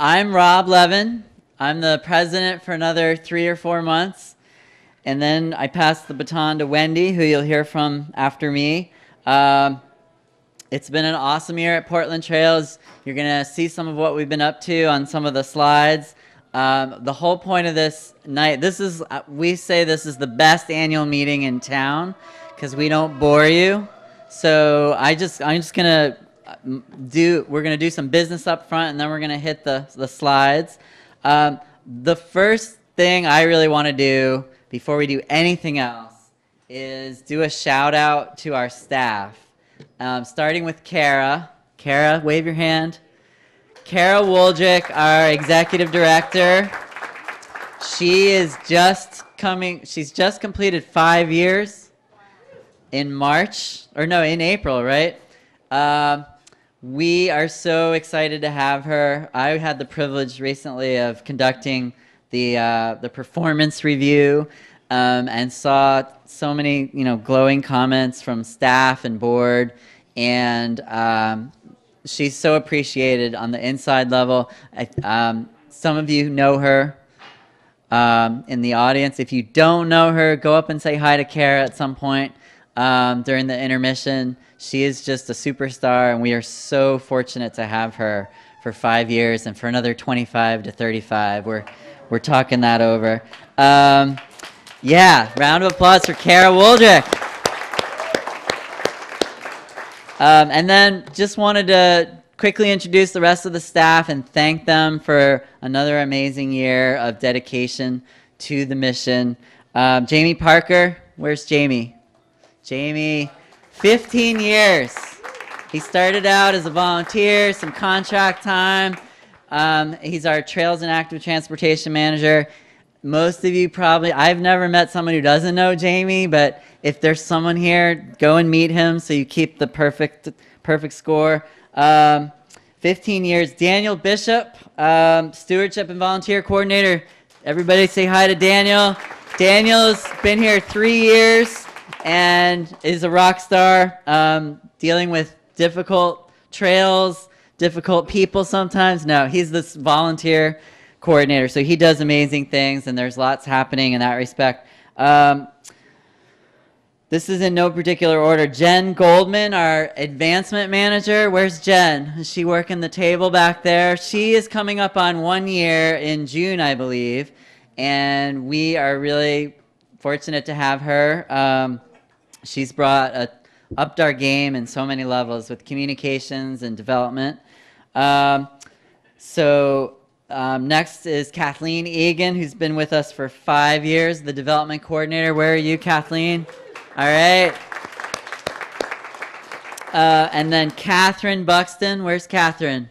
I'm Rob Levin. I'm the president for another three or four months. And then I pass the baton to Wendy, who you'll hear from after me. Um, it's been an awesome year at Portland Trails. You're going to see some of what we've been up to on some of the slides. Um, the whole point of this night, this is, uh, we say this is the best annual meeting in town because we don't bore you. So I just, I'm just going to do we're going to do some business up front and then we're going to hit the, the slides. Um, the first thing i really want to do before we do anything else is do a shout out to our staff. Um, starting with kara. Kara wave your hand. Kara Wooldrik our executive director. She is just coming she's just completed five years in march or no in april right? Um, we are so excited to have her. I had the privilege recently of conducting the uh, the performance review um, and saw so many you know glowing comments from staff and board, and um, she's so appreciated on the inside level. I, um, some of you know her um, in the audience. If you don't know her, go up and say hi to Kara at some point um, during the intermission. She is just a superstar, and we are so fortunate to have her for five years and for another 25 to 35. We're, we're talking that over. Um, yeah, round of applause for Kara Wooldrik. Um, and then just wanted to quickly introduce the rest of the staff and thank them for another amazing year of dedication to the mission. Um, Jamie Parker, where's Jamie? Jamie, 15 years. He started out as a volunteer, some contract time. Um, he's our Trails and Active Transportation Manager. Most of you probably, I've never met someone who doesn't know Jamie, but if there's someone here, go and meet him so you keep the perfect, perfect score. Um, 15 years. Daniel Bishop, um, Stewardship and Volunteer Coordinator. Everybody say hi to Daniel. Daniel's been here three years and is a rock star, um, dealing with difficult trails, difficult people sometimes. No, he's this volunteer coordinator, so he does amazing things, and there's lots happening in that respect. Um, this is in no particular order. Jen Goldman, our advancement manager. Where's Jen? Is she working the table back there? She is coming up on one year in June, I believe, and we are really fortunate to have her. Um, She's brought a, upped our game in so many levels with communications and development. Um, so um, next is Kathleen Egan, who's been with us for five years, the development coordinator. Where are you, Kathleen? All right. Uh, and then Catherine Buxton. Where's Catherine?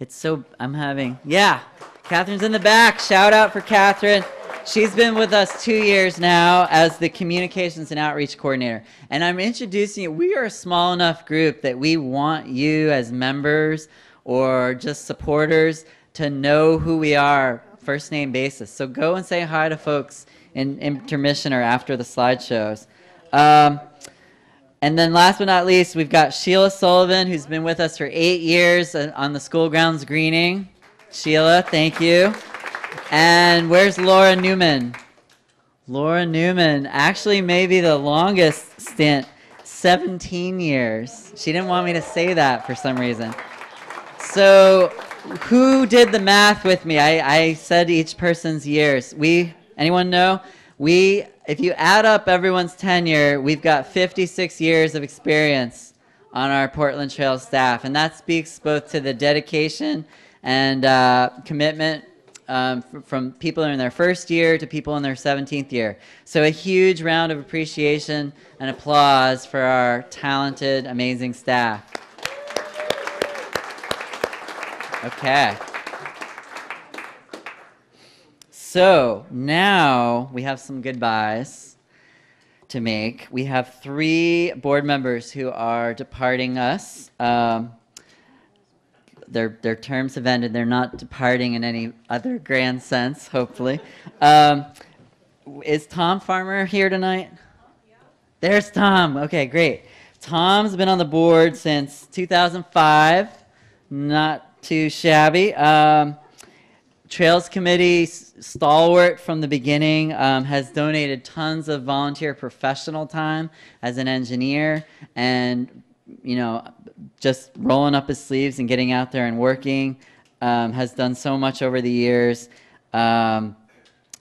It's so, I'm having, yeah. Catherine's in the back. Shout out for Catherine. She's been with us two years now as the communications and outreach coordinator. And I'm introducing you. We are a small enough group that we want you as members or just supporters to know who we are first name basis. So go and say hi to folks in intermission or after the slideshows. Um, and then last but not least, we've got Sheila Sullivan, who's been with us for eight years on the school grounds greening. Sheila, thank you. And where's Laura Newman? Laura Newman, actually, maybe the longest stint, 17 years. She didn't want me to say that for some reason. So, who did the math with me? I, I said each person's years. We, anyone know? We, if you add up everyone's tenure, we've got 56 years of experience on our Portland Trail staff. And that speaks both to the dedication and uh, commitment um, from people in their first year to people in their 17th year. So a huge round of appreciation and applause for our talented, amazing staff. Okay. So now we have some goodbyes to make. We have three board members who are departing us. Um, their their terms have ended. They're not departing in any other grand sense. Hopefully, um, is Tom Farmer here tonight? There's Tom. Okay, great. Tom's been on the board since 2005. Not too shabby. Um, Trails Committee stalwart from the beginning um, has donated tons of volunteer professional time as an engineer and, you know, just rolling up his sleeves and getting out there and working. Um, has done so much over the years. Um,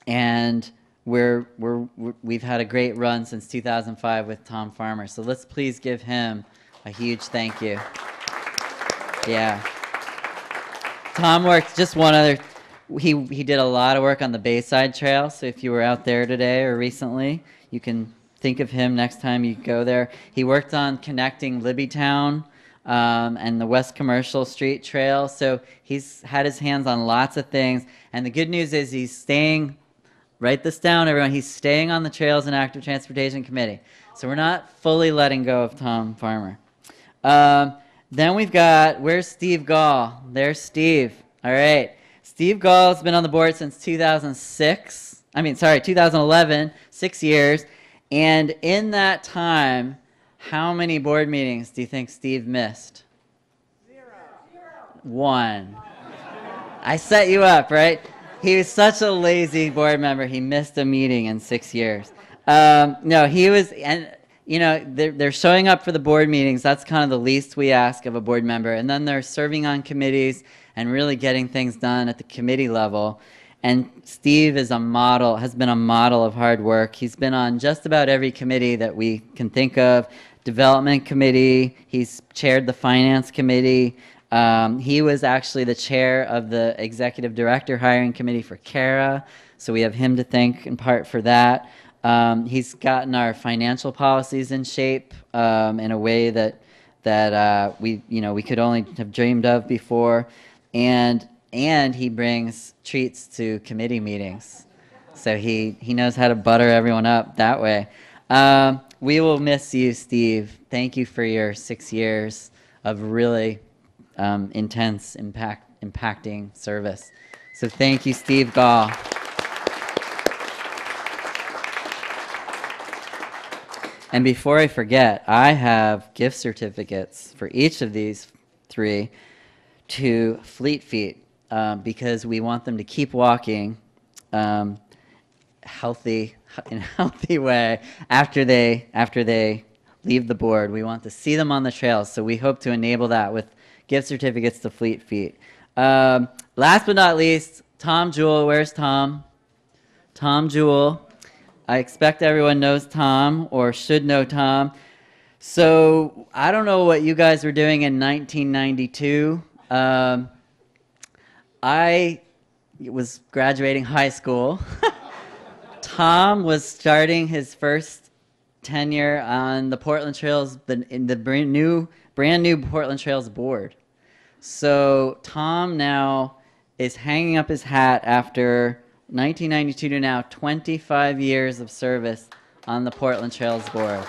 and we're, we're, we've had a great run since 2005 with Tom Farmer. So let's please give him a huge thank you. Yeah. Tom worked just one other. He he did a lot of work on the Bayside Trail. So if you were out there today or recently, you can think of him next time you go there. He worked on connecting Libbytown um, and the West Commercial Street Trail. So he's had his hands on lots of things. And the good news is he's staying. Write this down, everyone. He's staying on the Trails and Active Transportation Committee. So we're not fully letting go of Tom Farmer. Um, then we've got, where's Steve Gall? There's Steve. All right. Steve Gall has been on the board since 2006. I mean, sorry, 2011, six years. And in that time, how many board meetings do you think Steve missed? Zero. One. I set you up, right? He was such a lazy board member. He missed a meeting in six years. Um, no, he was, and you know, they're, they're showing up for the board meetings. That's kind of the least we ask of a board member. And then they're serving on committees and really getting things done at the committee level. And Steve is a model, has been a model of hard work. He's been on just about every committee that we can think of. Development committee, he's chaired the finance committee. Um, he was actually the chair of the executive director hiring committee for Kara. So we have him to thank in part for that. Um, he's gotten our financial policies in shape um, in a way that that uh, we you know we could only have dreamed of before, and and he brings treats to committee meetings, so he he knows how to butter everyone up that way. Um, we will miss you, Steve. Thank you for your six years of really um, intense impact impacting service. So thank you, Steve Gall. And before I forget, I have gift certificates for each of these three to Fleet Feet um, because we want them to keep walking um, healthy in a healthy way after they after they leave the board. We want to see them on the trails, so we hope to enable that with gift certificates to Fleet Feet. Um, last but not least, Tom Jewell. Where's Tom? Tom Jewell. I expect everyone knows Tom or should know Tom. So I don't know what you guys were doing in 1992. Um, I was graduating high school. Tom was starting his first tenure on the Portland Trails, the, in the brand new, brand new Portland Trails board. So Tom now is hanging up his hat after 1992 to now, 25 years of service on the Portland Trails Board.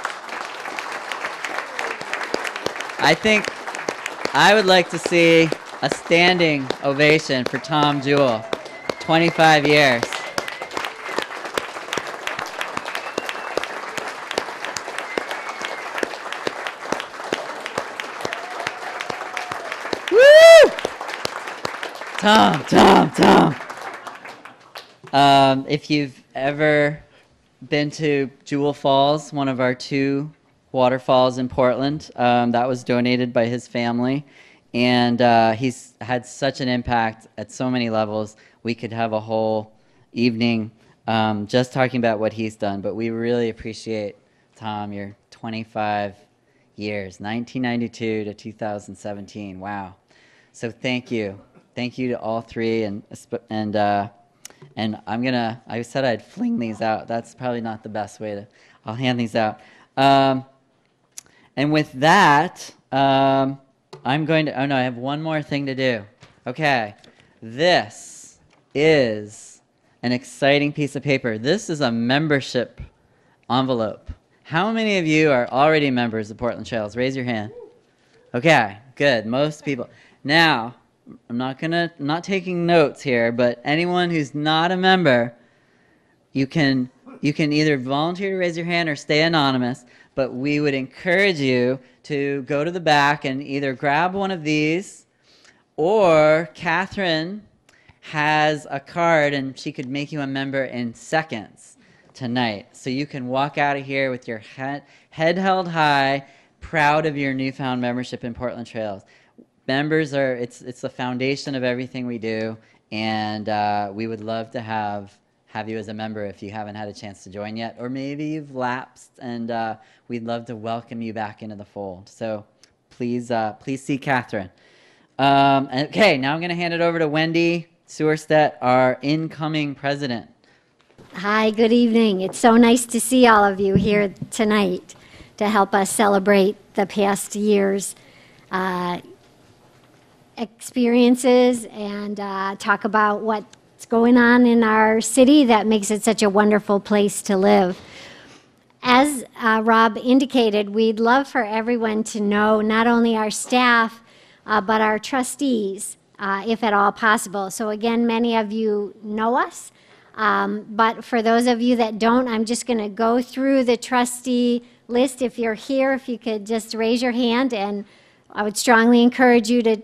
I think I would like to see a standing ovation for Tom Jewell. 25 years. Woo! Tom, Tom, Tom. Um, if you've ever been to Jewell Falls, one of our two waterfalls in Portland, um, that was donated by his family. And uh, he's had such an impact at so many levels. We could have a whole evening um, just talking about what he's done. But we really appreciate, Tom, your 25 years, 1992 to 2017. Wow. So thank you. Thank you to all three. And, and uh, and I'm gonna, I said I'd fling these out. That's probably not the best way to, I'll hand these out. Um, and with that, um, I'm going to, oh no, I have one more thing to do. Okay, this is an exciting piece of paper. This is a membership envelope. How many of you are already members of Portland Trails? Raise your hand. Okay, good. Most people. Now, I'm not gonna I'm not taking notes here, but anyone who's not a member, you can you can either volunteer to raise your hand or stay anonymous. But we would encourage you to go to the back and either grab one of these, Or Catherine has a card and she could make you a member in seconds tonight. So you can walk out of here with your head, head held high, proud of your newfound membership in Portland Trails. Members are, it's, it's the foundation of everything we do. And uh, we would love to have have you as a member if you haven't had a chance to join yet, or maybe you've lapsed, and uh, we'd love to welcome you back into the fold. So please, uh, please see Catherine. Um, okay, now I'm going to hand it over to Wendy Suehrstedt, our incoming president. Hi, good evening. It's so nice to see all of you here tonight to help us celebrate the past year's uh, experiences and uh, talk about what's going on in our city that makes it such a wonderful place to live. As uh, Rob indicated, we'd love for everyone to know not only our staff, uh, but our trustees, uh, if at all possible. So, again, many of you know us, um, but for those of you that don't, I'm just going to go through the trustee list. If you're here, if you could just raise your hand, and I would strongly encourage you to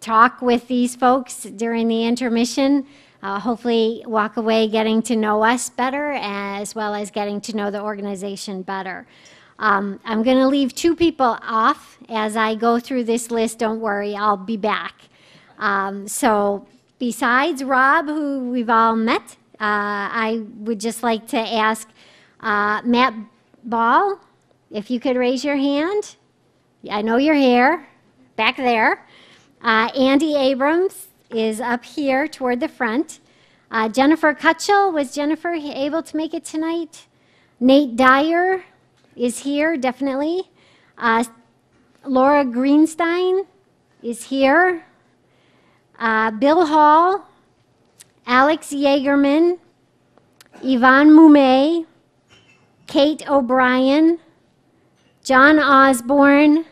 talk with these folks during the intermission. Uh, hopefully, walk away getting to know us better as well as getting to know the organization better. Um, I'm going to leave two people off as I go through this list. Don't worry, I'll be back. Um, so, besides Rob, who we've all met, uh, I would just like to ask uh, Matt Bahl if you could raise your hand. I know you're here, back there. Uh, Andy Abrams is up here toward the front. Uh, Jennifer Kutchell, was Jennifer able to make it tonight? Nate Dyer is here, definitely. Uh, Laura Greenstein is here. Uh, Bill Hall, Alex Yeagerman, Yvonne Moumet, Kate O'Brien, John Osborne,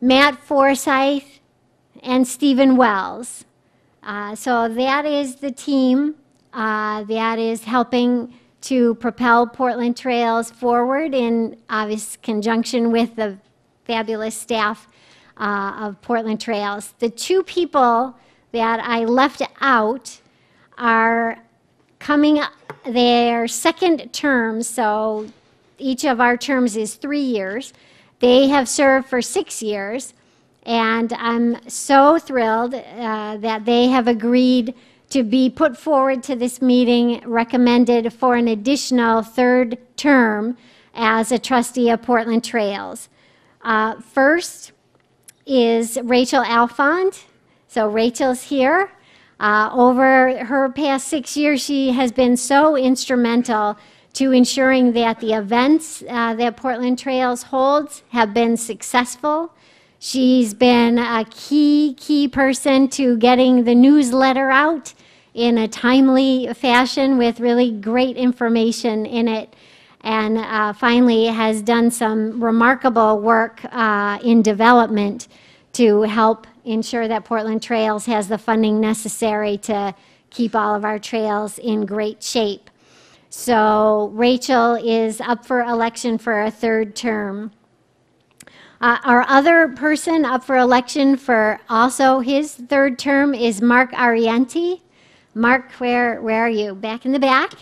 Matt Forsyth, and Stephen Wells. Uh, so that is the team uh, that is helping to propel Portland Trails forward in obvious conjunction with the fabulous staff uh, of Portland Trails. The two people that I left out are coming their second term, so each of our terms is three years. They have served for six years. And I'm so thrilled uh, that they have agreed to be put forward to this meeting, recommended for an additional third term as a trustee of Portland Trails. Uh, first is Rachel Alfond. So Rachel's here. Uh, over her past six years, she has been so instrumental to ensuring that the events uh, that Portland Trails holds have been successful She's been a key, key person to getting the newsletter out in a timely fashion with really great information in it. And uh, finally, has done some remarkable work uh, in development to help ensure that Portland Trails has the funding necessary to keep all of our trails in great shape. So, Rachel is up for election for a third term. Uh, our other person up for election for also his third term is Mark Arienti. Mark, where, where are you? Back in the back.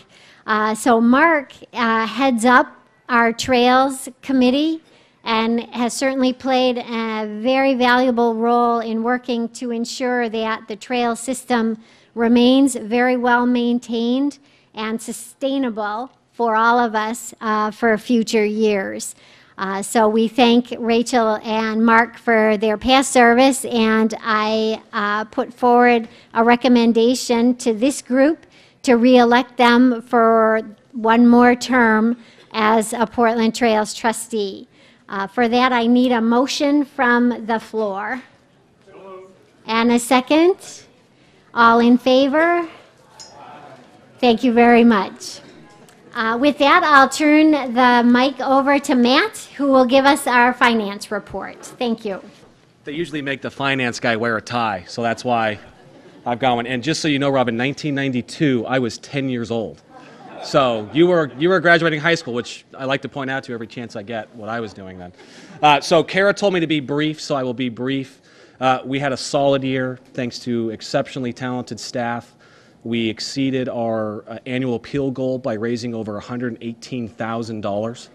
Uh, so, Mark uh, heads up our Trails Committee and has certainly played a very valuable role in working to ensure that the trail system remains very well maintained and sustainable for all of us uh, for future years. Uh, so we thank Rachel and Mark for their past service, and I uh, put forward a recommendation to this group to reelect them for one more term as a Portland Trails trustee. Uh, for that, I need a motion from the floor. And a second? All in favor? Thank you very much. Uh, with that, I'll turn the mic over to Matt, who will give us our finance report. Thank you. They usually make the finance guy wear a tie, so that's why I've got one. And just so you know, Rob, in 1992, I was 10 years old. So you were you were graduating high school, which I like to point out to every chance I get what I was doing then. Uh, so Kara told me to be brief, so I will be brief. Uh, we had a solid year thanks to exceptionally talented staff. We exceeded our uh, annual appeal goal by raising over $118,000.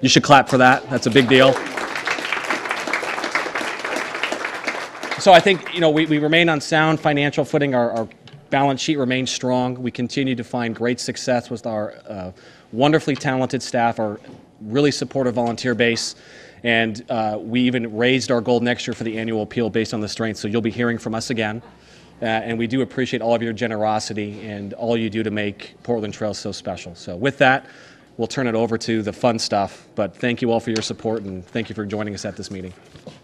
You should clap for that. That's a big deal. So I think, you know, we, we remain on sound financial footing. Our, our balance sheet remains strong. We continue to find great success with our uh, wonderfully talented staff, our really supportive volunteer base, and uh, we even raised our goal next year for the annual appeal based on the strength. So you'll be hearing from us again. Uh, and we do appreciate all of your generosity and all you do to make Portland Trails so special. So with that, we'll turn it over to the fun stuff. But thank you all for your support and thank you for joining us at this meeting.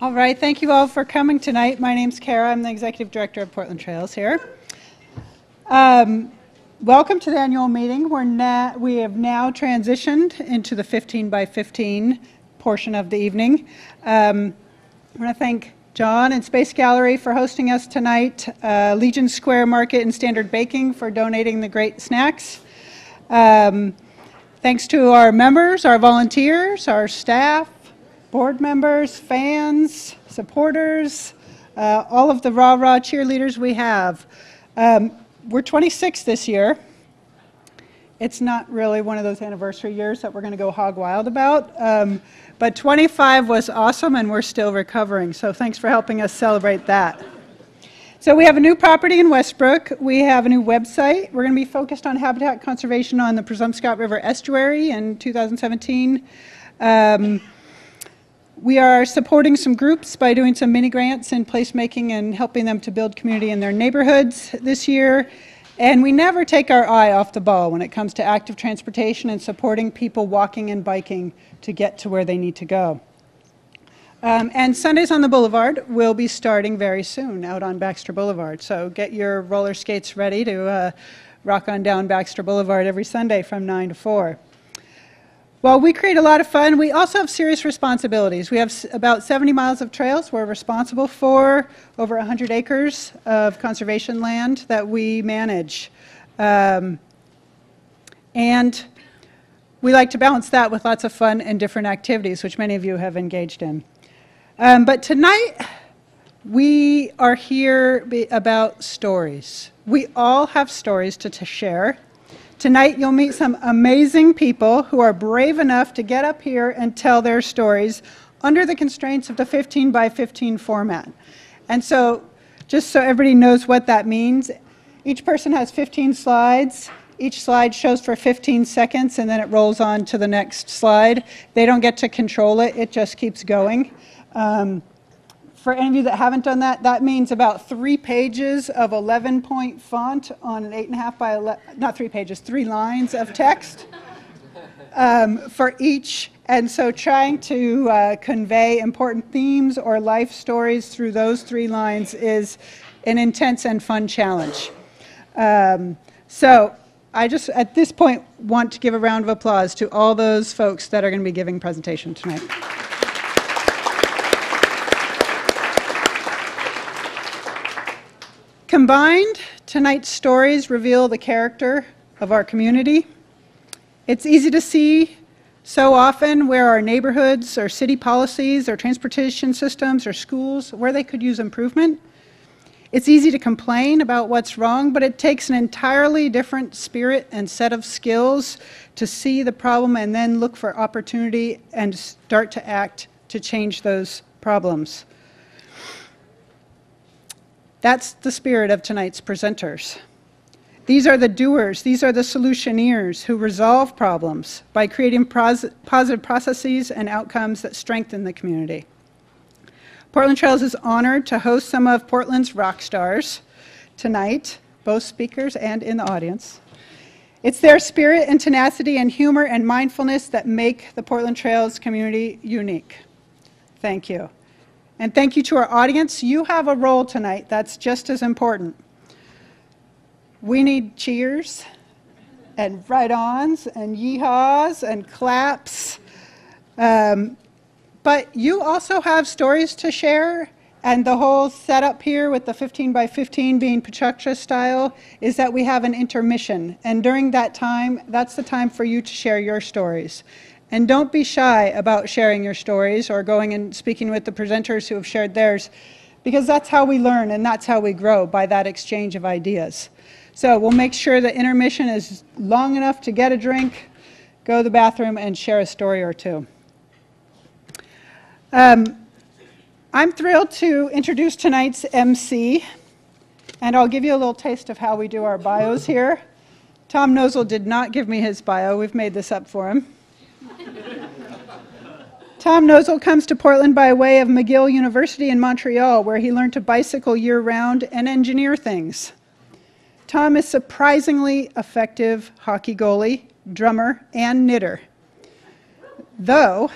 All right, thank you all for coming tonight. My name's Kara. I'm the executive director of Portland Trails here. Um, welcome to the annual meeting. We're na- we have now transitioned into the 15 by 15 portion of the evening. Um, I want to thank John and Space Gallery for hosting us tonight, uh, Legion Square Market and Standard Baking for donating the great snacks. Um, thanks to our members, our volunteers, our staff, board members, fans, supporters, uh, all of the rah rah cheerleaders we have. Um, we're 26 this year. It's not really one of those anniversary years that we're going to go hog wild about. Um, but 25 was awesome, and we're still recovering. So thanks for helping us celebrate that. So we have a new property in Westbrook. We have a new website. We're going to be focused on habitat conservation on the Presumpscot River estuary in 2017. Um, we are supporting some groups by doing some mini grants in placemaking and helping them to build community in their neighborhoods this year. And we never take our eye off the ball when it comes to active transportation and supporting people walking and biking to get to where they need to go. Um, and Sundays on the Boulevard will be starting very soon out on Baxter Boulevard. So get your roller skates ready to uh, rock on down Baxter Boulevard every Sunday from 9 to 4. Well, we create a lot of fun. We also have serious responsibilities. We have about 70 miles of trails we're responsible for, over 100 acres of conservation land that we manage. Um, and we like to balance that with lots of fun and different activities, which many of you have engaged in. Um, but tonight, we are here about stories. We all have stories to, to share. Tonight, you'll meet some amazing people who are brave enough to get up here and tell their stories under the constraints of the 15 by 15 format. And so, just so everybody knows what that means, each person has 15 slides. Each slide shows for 15 seconds and then it rolls on to the next slide. They don't get to control it, it just keeps going. Um, for any of you that haven't done that, that means about three pages of 11 point font on an 8.5 by 11, not three pages, three lines of text um, for each. And so trying to uh, convey important themes or life stories through those three lines is an intense and fun challenge. Um, so I just, at this point, want to give a round of applause to all those folks that are going to be giving presentation tonight. Combined, tonight's stories reveal the character of our community. It's easy to see so often where our neighborhoods or city policies or transportation systems or schools, where they could use improvement. It's easy to complain about what's wrong, but it takes an entirely different spirit and set of skills to see the problem and then look for opportunity and start to act to change those problems. That's the spirit of tonight's presenters. These are the doers, these are the solutioneers who resolve problems by creating positive processes and outcomes that strengthen the community. Portland Trails is honored to host some of Portland's rock stars tonight, both speakers and in the audience. It's their spirit and tenacity and humor and mindfulness that make the Portland Trails community unique. Thank you. And thank you to our audience. You have a role tonight that's just as important. We need cheers and right ons and yeehaws and claps. Um, but you also have stories to share. And the whole setup here with the 15 by 15 being PechaKucha style is that we have an intermission. And during that time, that's the time for you to share your stories. And don't be shy about sharing your stories or going and speaking with the presenters who have shared theirs because that's how we learn and that's how we grow by that exchange of ideas. So we'll make sure the intermission is long enough to get a drink, go to the bathroom, and share a story or two. Um, I'm thrilled to introduce tonight's MC, and I'll give you a little taste of how we do our bios here. Tom Nozel did not give me his bio. We've made this up for him. Tom Nozel comes to Portland by way of McGill University in Montreal, where he learned to bicycle year round and engineer things. Tom is surprisingly effective hockey goalie, drummer, and knitter. Though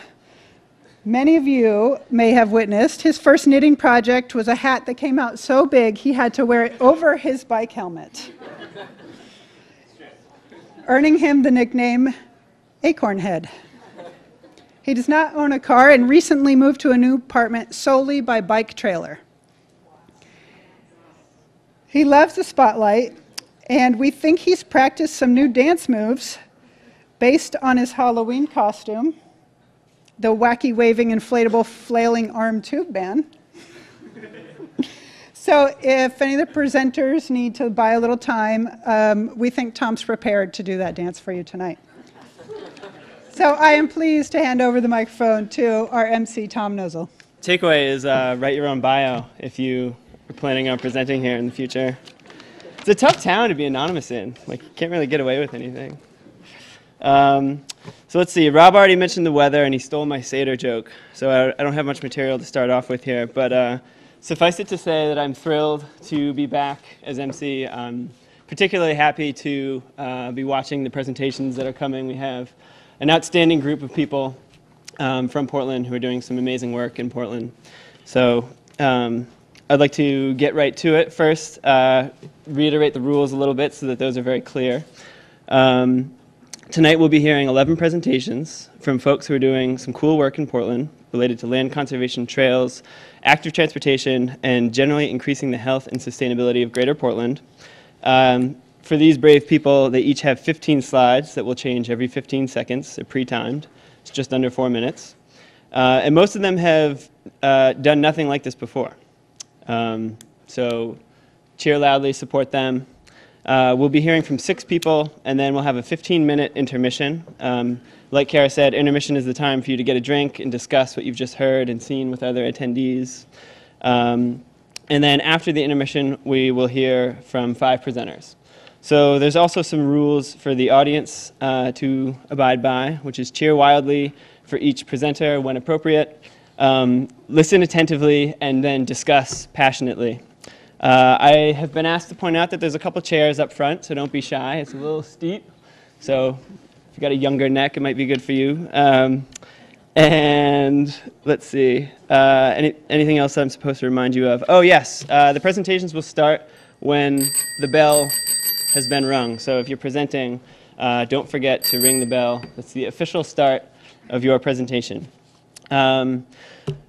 many of you may have witnessed, his first knitting project was a hat that came out so big he had to wear it over his bike helmet, earning him the nickname Acorn Head. He does not own a car and recently moved to a new apartment solely by bike trailer. He loves the spotlight, and we think he's practiced some new dance moves based on his Halloween costume, the wacky waving inflatable flailing arm tube band. so if any of the presenters need to buy a little time, um, we think Tom's prepared to do that dance for you tonight. So I am pleased to hand over the microphone to our MC, Tom Nozel. Takeaway is uh, write your own bio if you are planning on presenting here in the future. It's a tough town to be anonymous in. Like, you can't really get away with anything. Um, so let's see. Rob already mentioned the weather, and he stole my Seder joke. So I, I don't have much material to start off with here. But uh, suffice it to say that I'm thrilled to be back as MC. I'm particularly happy to uh, be watching the presentations that are coming. We have an outstanding group of people um, from Portland who are doing some amazing work in Portland. So um, I'd like to get right to it. First, uh, reiterate the rules a little bit so that those are very clear. Um, tonight we'll be hearing 11 presentations from folks who are doing some cool work in Portland related to land conservation trails, active transportation, and generally increasing the health and sustainability of Greater Portland. Um, for these brave people, they each have 15 slides that will change every 15 seconds. They're pre-timed. It's just under four minutes. Uh, and most of them have uh, done nothing like this before. Um, so cheer loudly, support them. Uh, we'll be hearing from six people, and then we'll have a 15-minute intermission. Um, like Kara said, intermission is the time for you to get a drink and discuss what you've just heard and seen with other attendees. Um, and then after the intermission, we will hear from five presenters. So there's also some rules for the audience uh, to abide by, which is cheer wildly for each presenter when appropriate, um, listen attentively, and then discuss passionately. Uh, I have been asked to point out that there's a couple chairs up front, so don't be shy. It's a little steep, so if you've got a younger neck, it might be good for you. Um, and let's see, uh, any, anything else I'm supposed to remind you of? Oh, yes, uh, the presentations will start when the bell has been rung. So if you're presenting, uh, don't forget to ring the bell. That's the official start of your presentation. Um,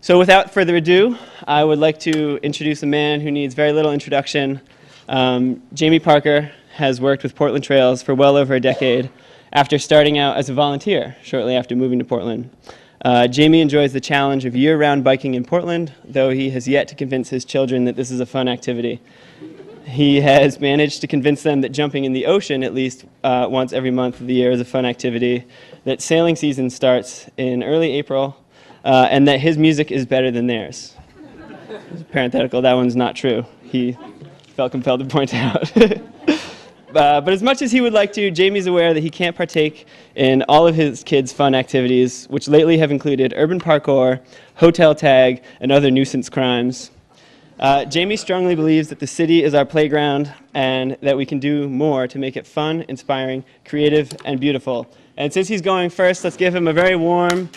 so without further ado, I would like to introduce a man who needs very little introduction. Um, Jamie Parker has worked with Portland Trails for well over a decade after starting out as a volunteer shortly after moving to Portland. Uh, Jamie enjoys the challenge of year-round biking in Portland, though he has yet to convince his children that this is a fun activity he has managed to convince them that jumping in the ocean at least uh, once every month of the year is a fun activity, that sailing season starts in early April, uh, and that his music is better than theirs. parenthetical, that one's not true. He felt compelled to point out. Uh, but as much as he would like to, Jamie's aware that he can't partake in all of his kids' fun activities, which lately have included urban parkour, hotel tag, and other nuisance crimes. Uh, Jamie strongly believes that the city is our playground and that we can do more to make it fun, inspiring, creative, and beautiful. And since he's going first, let's give him a very warm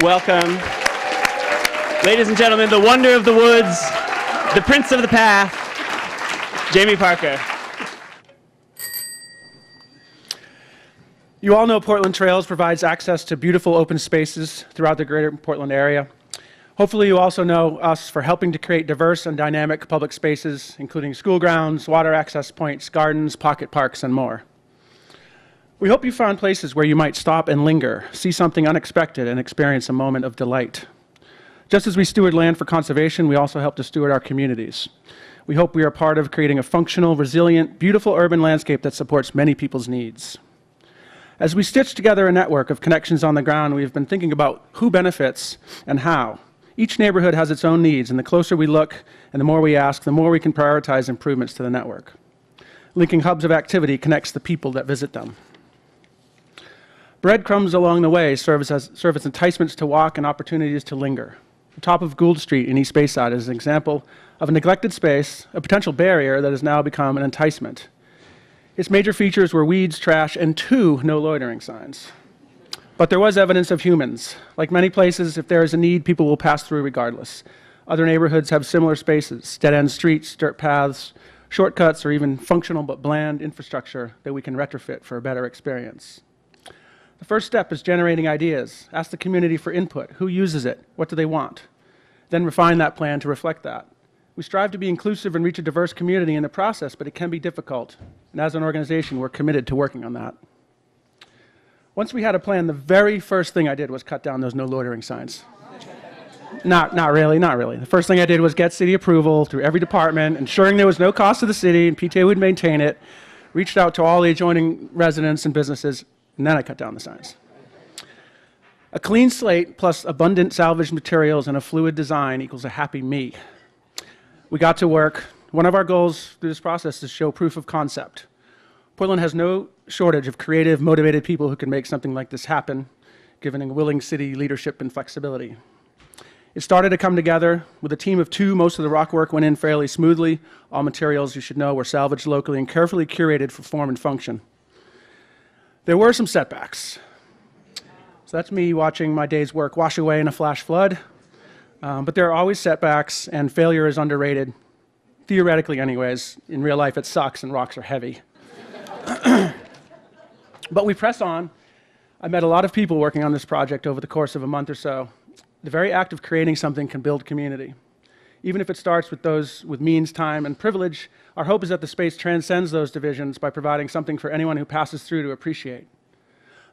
welcome. Ladies and gentlemen, the wonder of the woods, the prince of the path, Jamie Parker. You all know Portland Trails provides access to beautiful open spaces throughout the greater Portland area. Hopefully, you also know us for helping to create diverse and dynamic public spaces, including school grounds, water access points, gardens, pocket parks, and more. We hope you found places where you might stop and linger, see something unexpected, and experience a moment of delight. Just as we steward land for conservation, we also help to steward our communities. We hope we are part of creating a functional, resilient, beautiful urban landscape that supports many people's needs. As we stitch together a network of connections on the ground, we've been thinking about who benefits and how. Each neighborhood has its own needs, and the closer we look and the more we ask, the more we can prioritize improvements to the network. Linking hubs of activity connects the people that visit them. Breadcrumbs along the way serve as, serve as enticements to walk and opportunities to linger. The top of Gould Street in East Bayside is an example of a neglected space, a potential barrier that has now become an enticement. Its major features were weeds, trash, and two no loitering signs. But there was evidence of humans. Like many places, if there is a need, people will pass through regardless. Other neighborhoods have similar spaces dead end streets, dirt paths, shortcuts, or even functional but bland infrastructure that we can retrofit for a better experience. The first step is generating ideas. Ask the community for input. Who uses it? What do they want? Then refine that plan to reflect that. We strive to be inclusive and reach a diverse community in the process, but it can be difficult. And as an organization, we're committed to working on that. Once we had a plan, the very first thing I did was cut down those no loitering signs. not, not really, not really. The first thing I did was get city approval through every department, ensuring there was no cost to the city and PTA would maintain it. Reached out to all the adjoining residents and businesses, and then I cut down the signs. A clean slate plus abundant salvaged materials and a fluid design equals a happy me. We got to work. One of our goals through this process is show proof of concept. Portland has no shortage of creative, motivated people who can make something like this happen, given a willing city leadership and flexibility. It started to come together. With a team of two, most of the rock work went in fairly smoothly. All materials, you should know, were salvaged locally and carefully curated for form and function. There were some setbacks. So that's me watching my day's work wash away in a flash flood. Um, but there are always setbacks, and failure is underrated. Theoretically, anyways. In real life, it sucks, and rocks are heavy. but we press on. I met a lot of people working on this project over the course of a month or so. The very act of creating something can build community. Even if it starts with those with means, time, and privilege, our hope is that the space transcends those divisions by providing something for anyone who passes through to appreciate.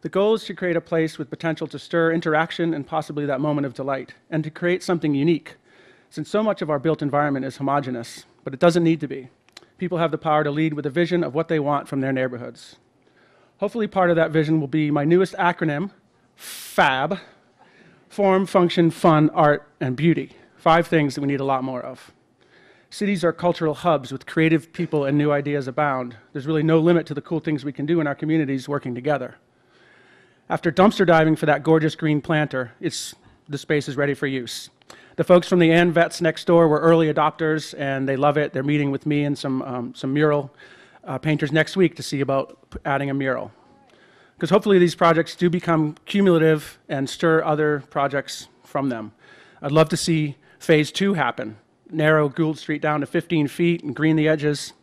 The goal is to create a place with potential to stir interaction and possibly that moment of delight, and to create something unique, since so much of our built environment is homogenous, but it doesn't need to be. People have the power to lead with a vision of what they want from their neighborhoods. Hopefully, part of that vision will be my newest acronym, FAB form, function, fun, art, and beauty. Five things that we need a lot more of. Cities are cultural hubs with creative people and new ideas abound. There's really no limit to the cool things we can do in our communities working together. After dumpster diving for that gorgeous green planter, it's, the space is ready for use. The folks from the AMVETS next door were early adopters, and they love it. They're meeting with me and some, um, some mural uh, painters next week to see about adding a mural. Because hopefully these projects do become cumulative and stir other projects from them. I'd love to see phase two happen. Narrow Gould Street down to 15 feet and green the edges.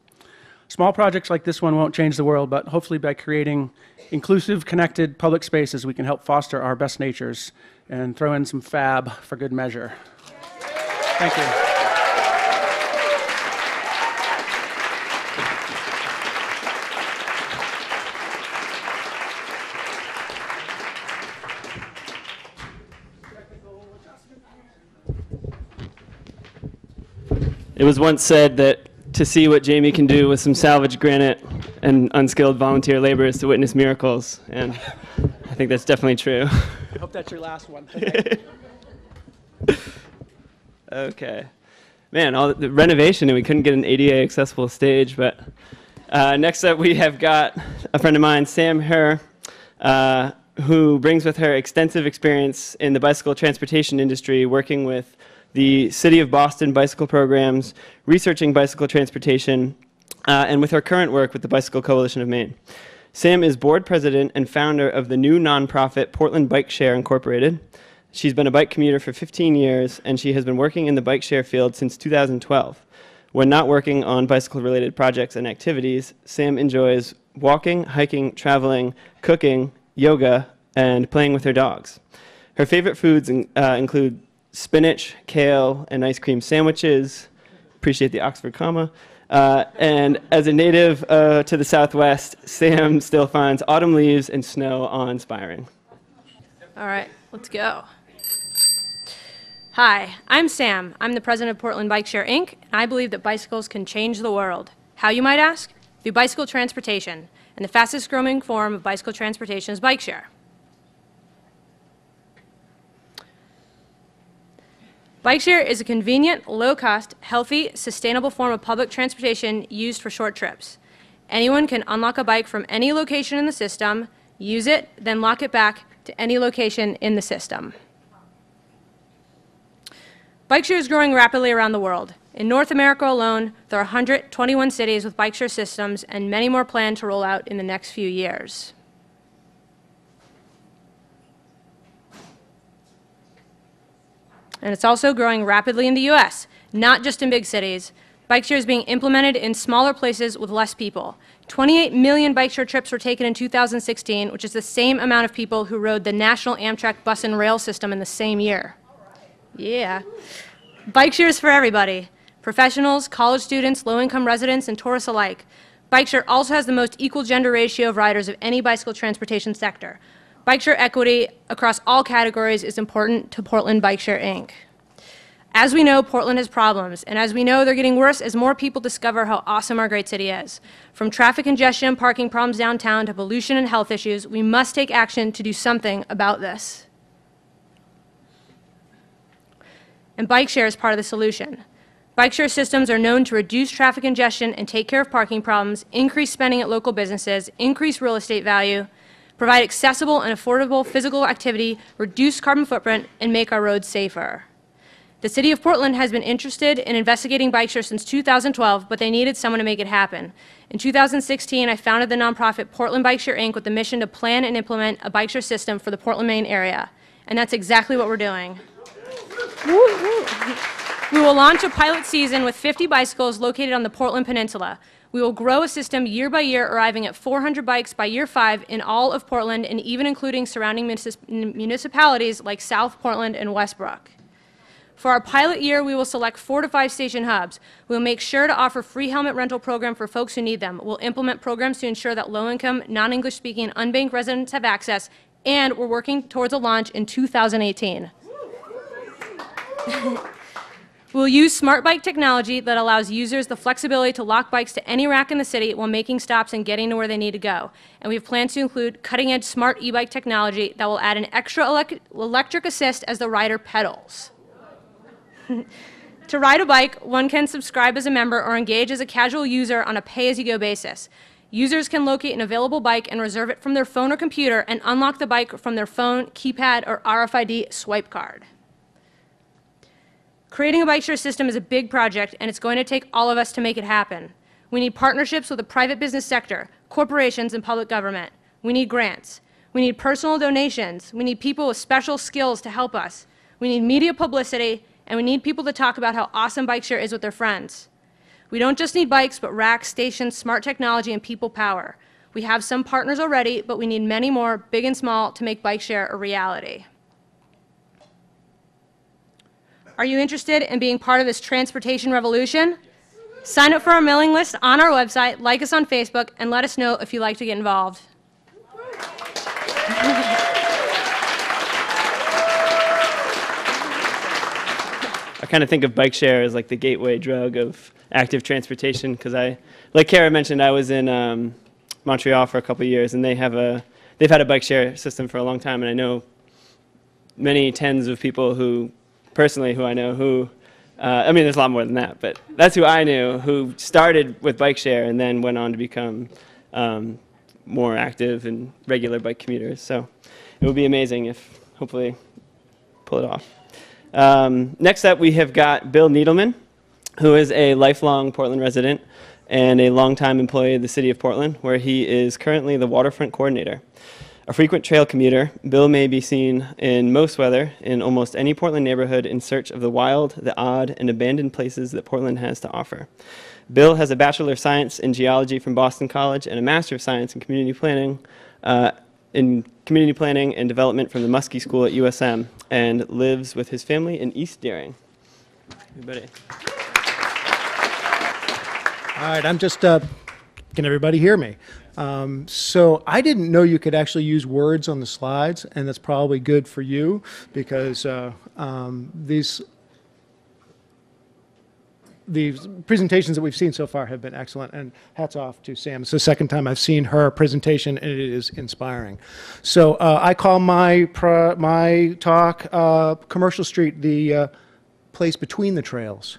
Small projects like this one won't change the world, but hopefully by creating inclusive, connected public spaces, we can help foster our best natures and throw in some fab for good measure. Thank you. It was once said that to see what Jamie can do with some salvaged granite and unskilled volunteer labor is to witness miracles. And I think that's definitely true. I hope that's your last one. okay. Man, all the renovation, and we couldn't get an ADA accessible stage. But uh, next up, we have got a friend of mine, Sam Herr, uh, who brings with her extensive experience in the bicycle transportation industry, working with the City of Boston bicycle programs, researching bicycle transportation, uh, and with her current work with the Bicycle Coalition of Maine. Sam is board president and founder of the new nonprofit Portland Bike Share Incorporated. She's been a bike commuter for 15 years, and she has been working in the bike share field since 2012. When not working on bicycle related projects and activities, Sam enjoys walking, hiking, traveling, cooking, yoga, and playing with her dogs. Her favorite foods in, uh, include spinach, kale, and ice cream sandwiches. Appreciate the Oxford comma. Uh, and as a native uh, to the Southwest, Sam still finds autumn leaves and snow awe-inspiring. All right, let's go. Hi, I'm Sam. I'm the president of Portland Bike Share Inc., and I believe that bicycles can change the world. How, you might ask? Through bicycle transportation, and the fastest growing form of bicycle transportation is bike share. Bike share is a convenient, low-cost, healthy, sustainable form of public transportation used for short trips. Anyone can unlock a bike from any location in the system, use it, then lock it back to any location in the system. Bike share is growing rapidly around the world. In North America alone, there are 121 cities with bike share systems and many more planned to roll out in the next few years. And it's also growing rapidly in the US, not just in big cities. Bike share is being implemented in smaller places with less people. 28 million bike share trips were taken in 2016, which is the same amount of people who rode the national Amtrak bus and rail system in the same year. Yeah. Bike share is for everybody professionals, college students, low income residents, and tourists alike. Bike share also has the most equal gender ratio of riders of any bicycle transportation sector. Bike share equity across all categories is important to Portland Bike Share Inc. As we know, Portland has problems, and as we know, they're getting worse as more people discover how awesome our great city is. From traffic congestion, and parking problems downtown, to pollution and health issues, we must take action to do something about this. And bike share is part of the solution. Bike share systems are known to reduce traffic congestion and take care of parking problems, increase spending at local businesses, increase real estate value, provide accessible and affordable physical activity, reduce carbon footprint, and make our roads safer. The City of Portland has been interested in investigating bike share since 2012, but they needed someone to make it happen. In 2016, I founded the nonprofit Portland Bike Share Inc. with the mission to plan and implement a bike share system for the Portland, Maine area. And that's exactly what we're doing. We will launch a pilot season with 50 bicycles located on the Portland Peninsula. We will grow a system year by year, arriving at 400 bikes by year five in all of Portland and even including surrounding municipalities like South Portland and Westbrook. For our pilot year, we will select four to five station hubs. We'll make sure to offer free helmet rental program for folks who need them. We'll implement programs to ensure that low-income, non-English speaking, unbanked residents have access, and we're working towards a launch in 2018. We'll use smart bike technology that allows users the flexibility to lock bikes to any rack in the city while making stops and getting to where they need to go. And we have plans to include cutting edge smart e bike technology that will add an extra elec electric assist as the rider pedals. to ride a bike, one can subscribe as a member or engage as a casual user on a pay as you go basis. Users can locate an available bike and reserve it from their phone or computer and unlock the bike from their phone, keypad, or RFID swipe card. Creating a bike share system is a big project, and it's going to take all of us to make it happen. We need partnerships with the private business sector, corporations, and public government. We need grants. We need personal donations. We need people with special skills to help us. We need media publicity, and we need people to talk about how awesome bike share is with their friends. We don't just need bikes, but racks, stations, smart technology, and people power. We have some partners already, but we need many more, big and small, to make bike share a reality. Are you interested in being part of this transportation revolution? Sign up for our mailing list on our website, like us on Facebook, and let us know if you'd like to get involved. I kind of think of bike share as like the gateway drug of active transportation because I, like Kara mentioned, I was in um, Montreal for a couple years and they have a, they've had a bike share system for a long time and I know many tens of people who, personally who I know who, uh, I mean there's a lot more than that, but that's who I knew who started with bike share and then went on to become um, more active and regular bike commuters. So it would be amazing if hopefully pull it off. Um, next up, we have got Bill Needleman, who is a lifelong Portland resident and a longtime employee of the city of Portland, where he is currently the waterfront coordinator. A frequent trail commuter, Bill may be seen in most weather in almost any Portland neighborhood in search of the wild, the odd, and abandoned places that Portland has to offer. Bill has a Bachelor of Science in Geology from Boston College and a Master of Science in Community Planning uh, in Community Planning and Development from the Muskie School at USM and lives with his family in East Deering. Everybody. All right, I'm just, uh, can everybody hear me? Um, so I didn't know you could actually use words on the slides, and that's probably good for you because uh, um, these these presentations that we've seen so far have been excellent, and hats off to Sam. It's the second time I've seen her presentation, and it is inspiring. So uh, I call my my talk uh, "Commercial Street: The uh, Place Between the Trails."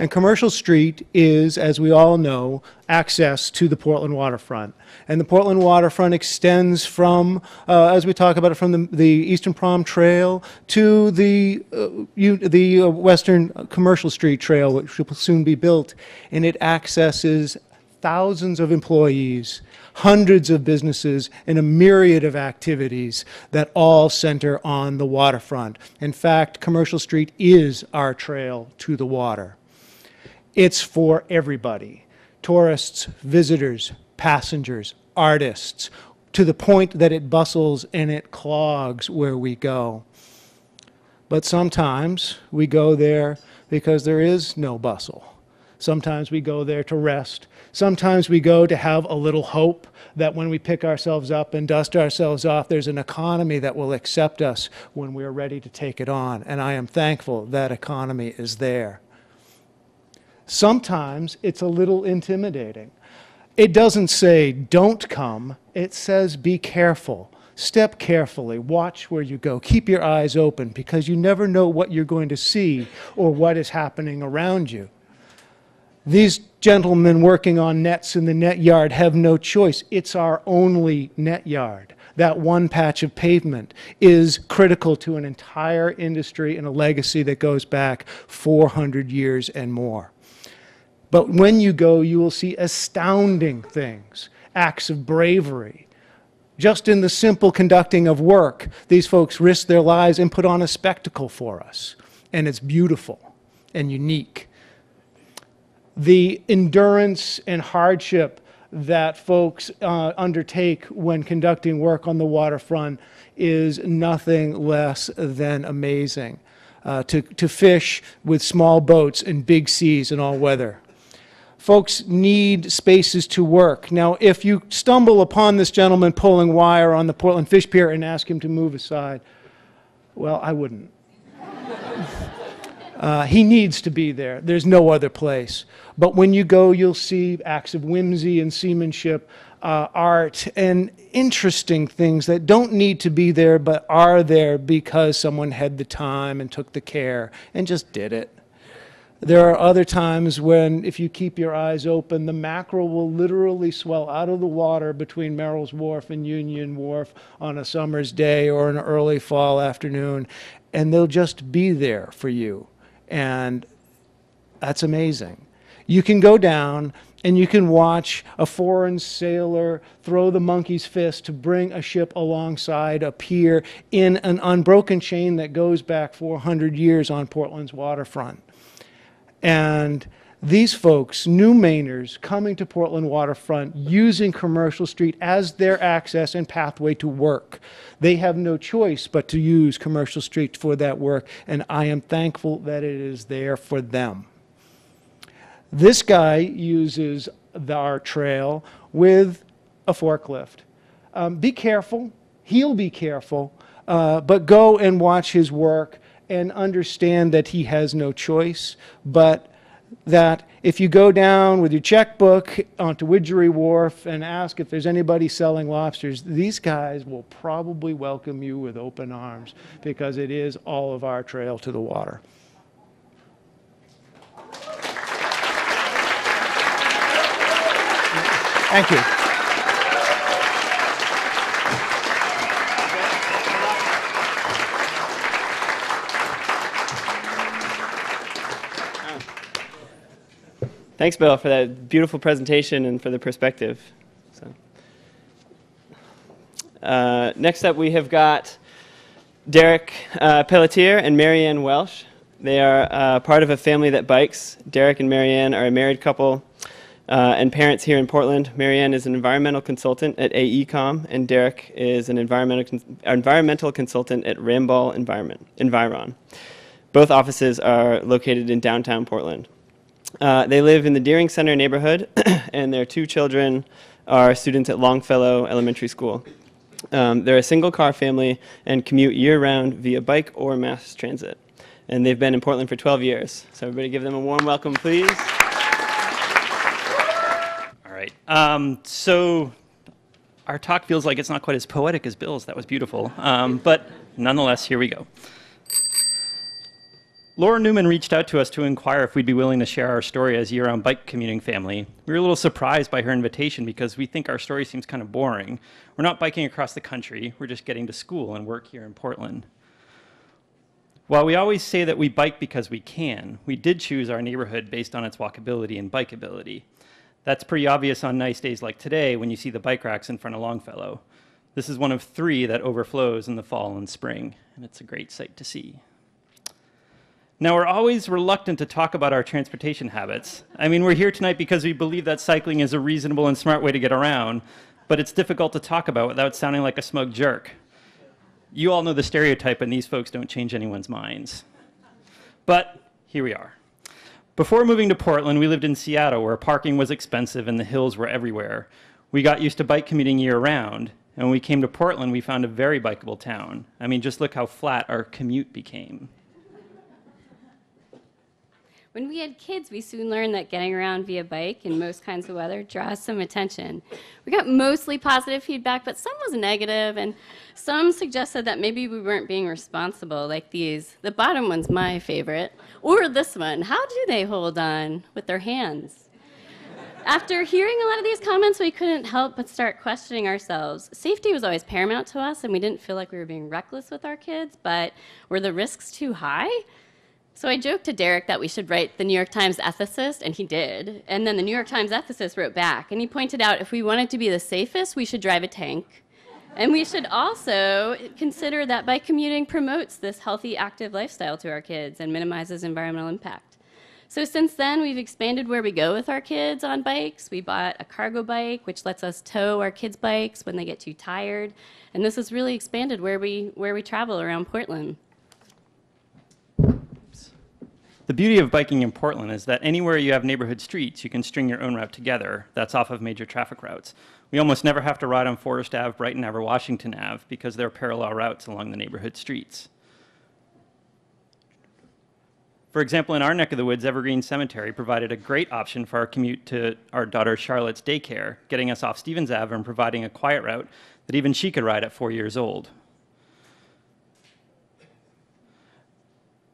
And Commercial Street is, as we all know, access to the Portland waterfront. And the Portland waterfront extends from, uh, as we talk about it, from the, the Eastern Prom Trail to the, uh, you, the uh, Western Commercial Street Trail, which will soon be built. And it accesses thousands of employees, hundreds of businesses, and a myriad of activities that all center on the waterfront. In fact, Commercial Street is our trail to the water. It's for everybody tourists, visitors, passengers, artists, to the point that it bustles and it clogs where we go. But sometimes we go there because there is no bustle. Sometimes we go there to rest. Sometimes we go to have a little hope that when we pick ourselves up and dust ourselves off, there's an economy that will accept us when we're ready to take it on. And I am thankful that economy is there. Sometimes it's a little intimidating. It doesn't say, don't come, it says, be careful. Step carefully, watch where you go, keep your eyes open because you never know what you're going to see or what is happening around you. These gentlemen working on nets in the net yard have no choice. It's our only net yard. That one patch of pavement is critical to an entire industry and a legacy that goes back 400 years and more. But when you go, you will see astounding things, acts of bravery. Just in the simple conducting of work, these folks risk their lives and put on a spectacle for us. And it's beautiful and unique. The endurance and hardship that folks uh, undertake when conducting work on the waterfront is nothing less than amazing. Uh, to, to fish with small boats in big seas in all weather folks need spaces to work. Now, if you stumble upon this gentleman pulling wire on the Portland Fish Pier and ask him to move aside, well, I wouldn't. uh, he needs to be there. There's no other place. But when you go, you'll see acts of whimsy and seamanship, uh, art, and interesting things that don't need to be there but are there because someone had the time and took the care and just did it. There are other times when, if you keep your eyes open, the mackerel will literally swell out of the water between Merrill's Wharf and Union Wharf on a summer's day or an early fall afternoon, and they'll just be there for you. And that's amazing. You can go down and you can watch a foreign sailor throw the monkey's fist to bring a ship alongside a pier in an unbroken chain that goes back 400 years on Portland's waterfront. And these folks, new Mainers, coming to Portland waterfront, using Commercial Street as their access and pathway to work. They have no choice but to use Commercial Street for that work, and I am thankful that it is there for them. This guy uses the, our trail with a forklift. Um, be careful. He'll be careful. Uh, but go and watch his work and understand that he has no choice, but that if you go down with your checkbook onto Widgery Wharf and ask if there's anybody selling lobsters, these guys will probably welcome you with open arms because it is all of our trail to the water. Thank you. Thanks, Bill, for that beautiful presentation and for the perspective. So, uh, next up, we have got Derek uh, Pelletier and Maryann Welsch. They are uh, part of a family that bikes. Derek and Maryann are a married couple uh, and parents here in Portland. Maryann is an environmental consultant at AECOM, and Derek is an environmental, environmental consultant at Ramboll Environment, Environ. Both offices are located in downtown Portland. Uh, they live in the Deering Center neighborhood, and their two children are students at Longfellow Elementary School. Um, they're a single car family and commute year round via bike or mass transit. And they've been in Portland for 12 years. So, everybody give them a warm welcome, please. All right. Um, so our talk feels like it's not quite as poetic as Bill's. That was beautiful. Um, but nonetheless, here we go. Laura Newman reached out to us to inquire if we'd be willing to share our story as year round bike commuting family. We were a little surprised by her invitation because we think our story seems kind of boring. We're not biking across the country, we're just getting to school and work here in Portland. While we always say that we bike because we can, we did choose our neighborhood based on its walkability and bikeability. That's pretty obvious on nice days like today when you see the bike racks in front of Longfellow. This is one of three that overflows in the fall and spring, and it's a great sight to see. Now, we're always reluctant to talk about our transportation habits. I mean, we're here tonight because we believe that cycling is a reasonable and smart way to get around, but it's difficult to talk about without sounding like a smug jerk. You all know the stereotype, and these folks don't change anyone's minds. But here we are. Before moving to Portland, we lived in Seattle, where parking was expensive and the hills were everywhere. We got used to bike commuting year round, and when we came to Portland, we found a very bikeable town. I mean, just look how flat our commute became. When we had kids, we soon learned that getting around via bike in most kinds of weather draws some attention. We got mostly positive feedback, but some was negative, and some suggested that maybe we weren't being responsible, like these. The bottom one's my favorite. Or this one. How do they hold on with their hands? After hearing a lot of these comments, we couldn't help but start questioning ourselves. Safety was always paramount to us, and we didn't feel like we were being reckless with our kids, but were the risks too high? So I joked to Derek that we should write the New York Times ethicist, and he did. And then the New York Times ethicist wrote back, and he pointed out if we wanted to be the safest, we should drive a tank. And we should also consider that bike commuting promotes this healthy, active lifestyle to our kids and minimizes environmental impact. So since then, we've expanded where we go with our kids on bikes. We bought a cargo bike, which lets us tow our kids' bikes when they get too tired. And this has really expanded where we, where we travel around Portland. The beauty of biking in Portland is that anywhere you have neighborhood streets, you can string your own route together. That's off of major traffic routes. We almost never have to ride on Forest Ave, Brighton Ave, or Washington Ave because there are parallel routes along the neighborhood streets. For example, in our neck of the woods, Evergreen Cemetery provided a great option for our commute to our daughter Charlotte's daycare, getting us off Stevens Ave and providing a quiet route that even she could ride at four years old.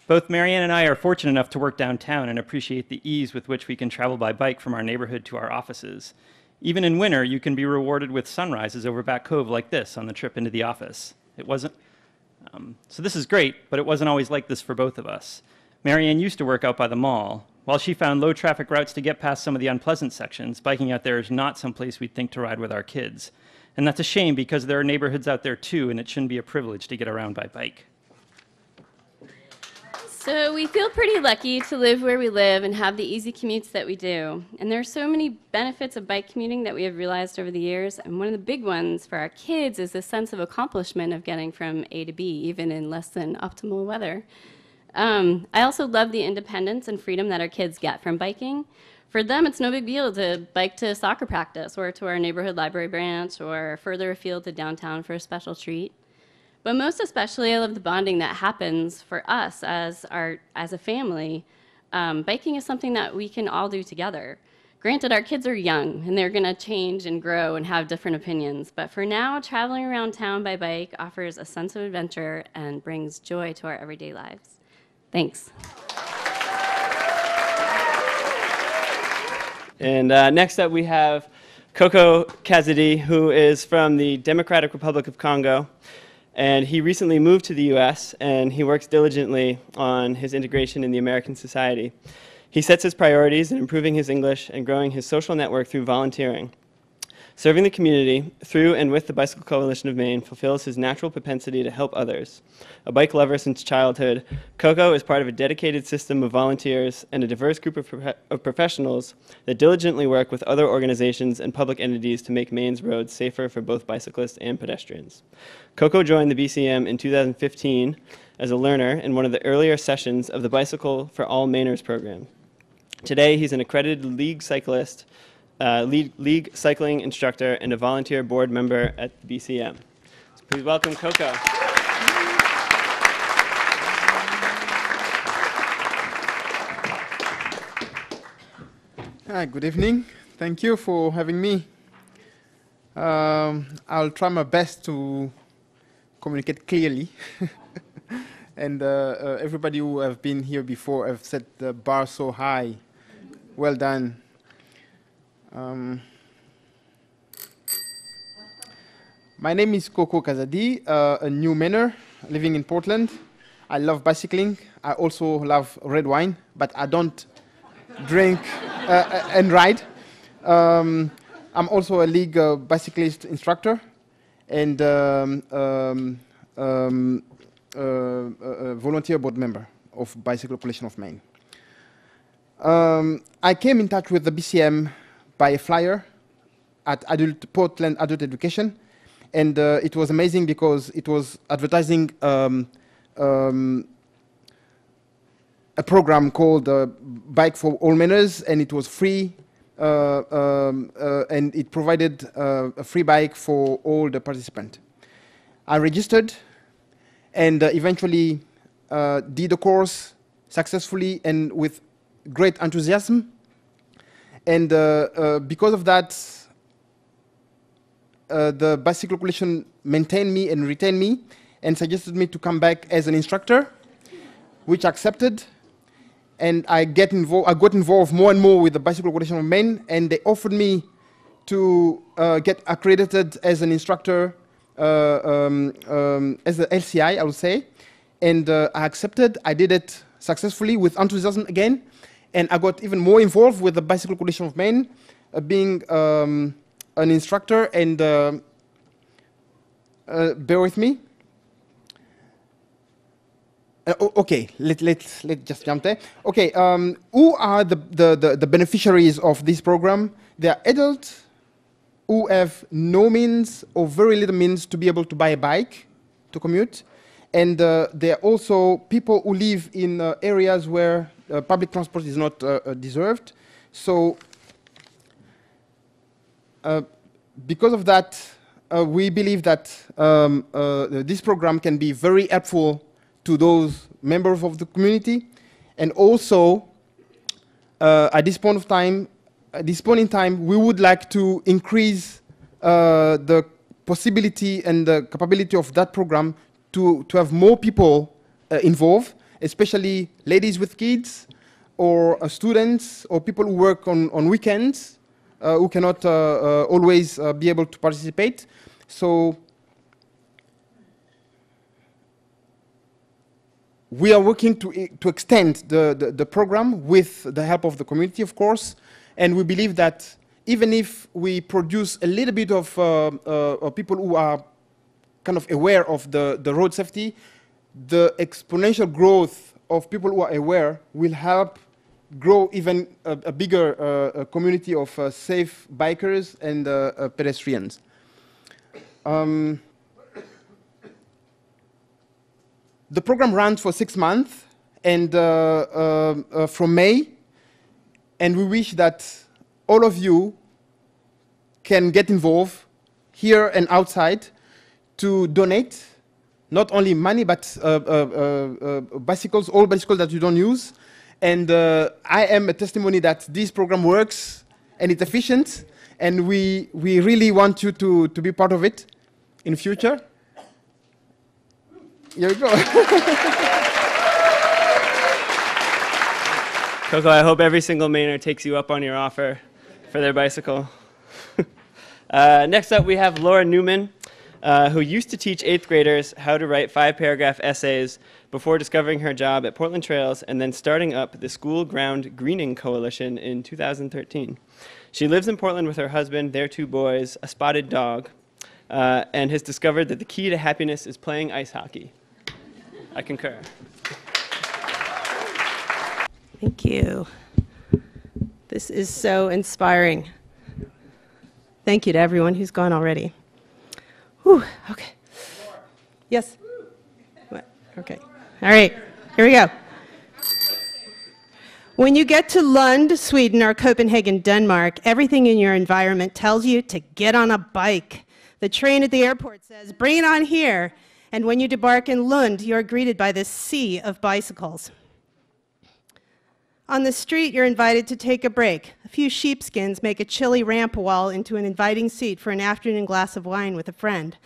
Both Maryann and I are fortunate enough to work downtown and appreciate the ease with which we can travel by bike from our neighborhood to our offices. Even in winter, you can be rewarded with sunrises over Back Cove like this on the trip into the office. It wasn't. Um, so this is great, but it wasn't always like this for both of us. Maryann used to work out by the mall. While she found low traffic routes to get past some of the unpleasant sections, biking out there is not some place we'd think to ride with our kids. And that's a shame because there are neighborhoods out there too, and it shouldn't be a privilege to get around by bike. So we feel pretty lucky to live where we live and have the easy commutes that we do. And there are so many benefits of bike commuting that we have realized over the years. And one of the big ones for our kids is the sense of accomplishment of getting from A to B, even in less than optimal weather. Um, I also love the independence and freedom that our kids get from biking. For them, it's no big deal to bike to soccer practice or to our neighborhood library branch or further afield to downtown for a special treat. But most especially, I love the bonding that happens for us as, our, as a family. Um, biking is something that we can all do together. Granted, our kids are young and they're going to change and grow and have different opinions. But for now, traveling around town by bike offers a sense of adventure and brings joy to our everyday lives. Thanks. And uh, next up, we have Coco Kazadi, who is from the Democratic Republic of Congo. And he recently moved to the US and he works diligently on his integration in the American society. He sets his priorities in improving his English and growing his social network through volunteering. Serving the community through and with the Bicycle Coalition of Maine fulfills his natural propensity to help others. A bike lover since childhood, Coco is part of a dedicated system of volunteers and a diverse group of, prof- of professionals that diligently work with other organizations and public entities to make Maine's roads safer for both bicyclists and pedestrians. Coco joined the BCM in 2015 as a learner in one of the earlier sessions of the Bicycle for All Mainers program. Today, he's an accredited league cyclist uh, lead, league cycling instructor and a volunteer board member at the BCM. Please welcome Coco. Hi, good evening. Thank you for having me. Um, I'll try my best to communicate clearly. and uh, uh, everybody who have been here before have set the bar so high. Well done. Um, my name is Coco Kazadi, uh, a new Mainer living in Portland. I love bicycling. I also love red wine, but I don't drink uh, and ride. Um, I'm also a league uh, bicyclist instructor and um, um, um, uh, a volunteer board member of Bicycle Coalition of Maine. Um, I came in touch with the BCM by a flyer at adult Portland Adult Education, and uh, it was amazing because it was advertising um, um, a program called uh, Bike for All Mainers, and it was free, uh, um, uh, and it provided uh, a free bike for all the participants. I registered, and uh, eventually did the course successfully and with great enthusiasm. And because of that, the Bicycle Coalition maintained me and retained me, and suggested me to come back as an instructor, which I accepted and I get involved. I got involved more and more with the Bicycle Coalition of Maine, and they offered me to uh, get accredited as an instructor, uh, um, um, as an LCI, I would say, and uh, I accepted. I did it successfully with enthusiasm again, and I got even more involved with the Bicycle Coalition of Maine, uh, being um, an instructor. And uh, uh, bear with me. Uh, okay, let, let, let's just jump there. Okay, um, who are the, the, the, the, beneficiaries of this program? They are adults who have no means or very little means to be able to buy a bike to commute. And uh, they are also people who live in uh, areas where uh, public transport is not uh, uh, deserved. So because of that, we believe that um, this program can be very helpful to those members of the community. And also, uh, at this point of time, at this point in time, we would like to increase uh, the possibility and the capability of that program to, to have more people uh, involved, especially ladies with kids, or uh, students, or people who work on, on weekends, uh, who cannot uh, always be able to participate. So we are working to, to extend the, the, the, program with the help of the community, of course, and we believe that even if we produce a little bit of, uh, uh, people who are kind of aware of the, the road safety, the exponential growth of people who are aware will help grow even a, a bigger uh, community of uh, safe bikers and uh, uh, pedestrians. Um, the program runs for six months and uh, uh, from May, and we wish that all of you can get involved here and outside to donate not only money but uh, uh, uh, bicycles, all bicycles that you don't use. And I am a testimony that this program works and it's efficient, and we, we really want you to, to be part of it in the future. Here we go. Coco, I hope every single Mainer takes you up on your offer for their bicycle. uh, next up, we have Laura Newman, uh, who used to teach eighth graders how to write five paragraph essays before discovering her job at Portland Trails and then starting up the School Ground Greening Coalition in 2013. She lives in Portland with her husband, their two boys, a spotted dog, uh, and has discovered that the key to happiness is playing ice hockey. I concur. Thank you. This is so inspiring. Thank you to everyone who's gone already. Whew, okay. Yes? What? Okay. All right, here we go. When you get to Lund, Sweden, or Copenhagen, Denmark, everything in your environment tells you to get on a bike. The train at the airport says, bring it on here. And when you debark in Lund, you are greeted by this sea of bicycles. On the street, you're invited to take a break. A few sheepskins make a chilly ramp wall into an inviting seat for an afternoon glass of wine with a friend.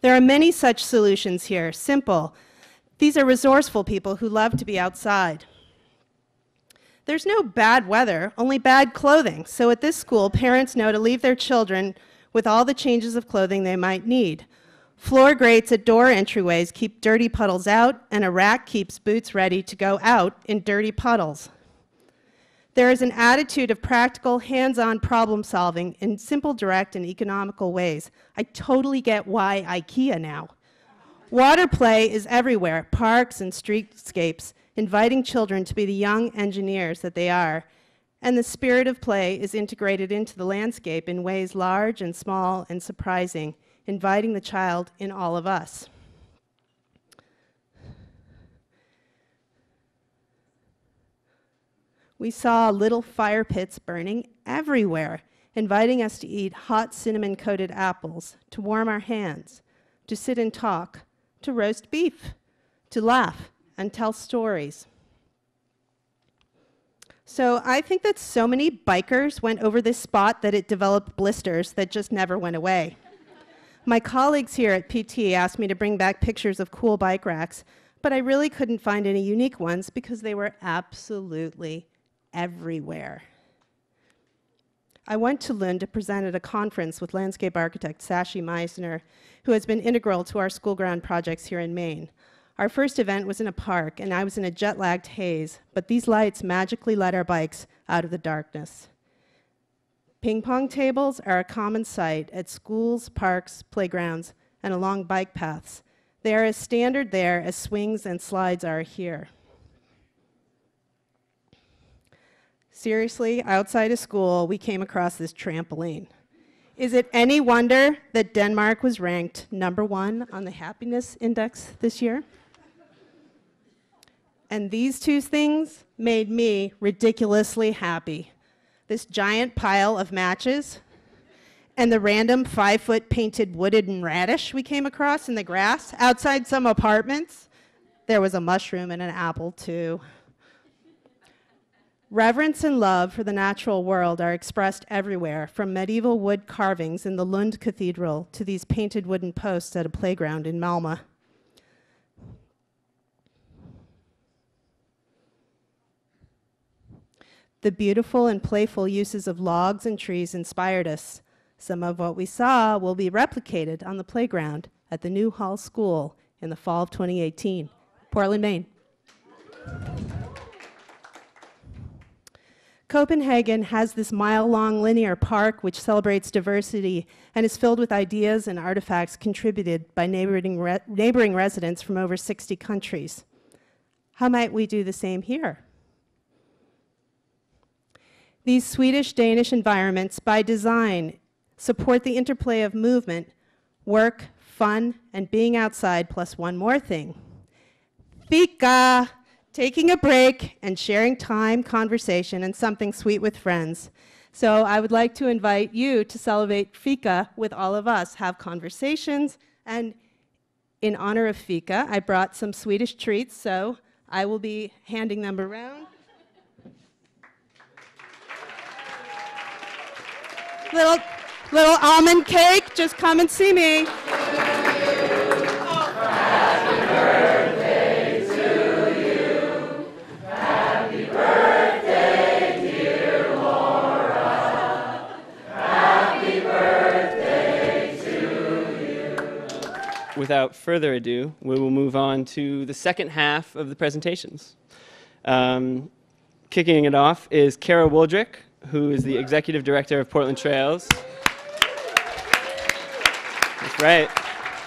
There are many such solutions here, simple. These are resourceful people who love to be outside. There's no bad weather, only bad clothing. So at this school, parents know to leave their children with all the changes of clothing they might need. Floor grates at door entryways keep dirty puddles out, and a rack keeps boots ready to go out in dirty puddles. There is an attitude of practical, hands on problem solving in simple, direct, and economical ways. I totally get why IKEA now. Water play is everywhere parks and streetscapes, inviting children to be the young engineers that they are. And the spirit of play is integrated into the landscape in ways large and small and surprising, inviting the child in all of us. We saw little fire pits burning everywhere, inviting us to eat hot cinnamon coated apples, to warm our hands, to sit and talk, to roast beef, to laugh and tell stories. So I think that so many bikers went over this spot that it developed blisters that just never went away. My colleagues here at PT asked me to bring back pictures of cool bike racks, but I really couldn't find any unique ones because they were absolutely everywhere. I went to Lund to present at a conference with landscape architect Sashi Meisner, who has been integral to our school ground projects here in Maine. Our first event was in a park, and I was in a jet lagged haze, but these lights magically led our bikes out of the darkness. Ping pong tables are a common sight at schools, parks, playgrounds, and along bike paths. They are as standard there as swings and slides are here. Seriously, outside of school, we came across this trampoline. Is it any wonder that Denmark was ranked number one on the happiness index this year? And these two things made me ridiculously happy. This giant pile of matches and the random five foot painted wooden radish we came across in the grass outside some apartments. There was a mushroom and an apple, too. Reverence and love for the natural world are expressed everywhere, from medieval wood carvings in the Lund Cathedral to these painted wooden posts at a playground in Malmö. The beautiful and playful uses of logs and trees inspired us. Some of what we saw will be replicated on the playground at the New Hall School in the fall of 2018. Portland, Maine. Copenhagen has this mile long linear park which celebrates diversity and is filled with ideas and artifacts contributed by neighboring, re- neighboring residents from over 60 countries. How might we do the same here? These Swedish Danish environments, by design, support the interplay of movement, work, fun, and being outside, plus one more thing fika taking a break and sharing time, conversation, and something sweet with friends. So I would like to invite you to celebrate Fika with all of us, have conversations, and in honor of Fika, I brought some Swedish treats, so I will be handing them around. little, little almond cake, just come and see me. Without further ado, we will move on to the second half of the presentations. Um, kicking it off is Kara Wooldrik, who is the Executive Director of Portland Trails. That's right.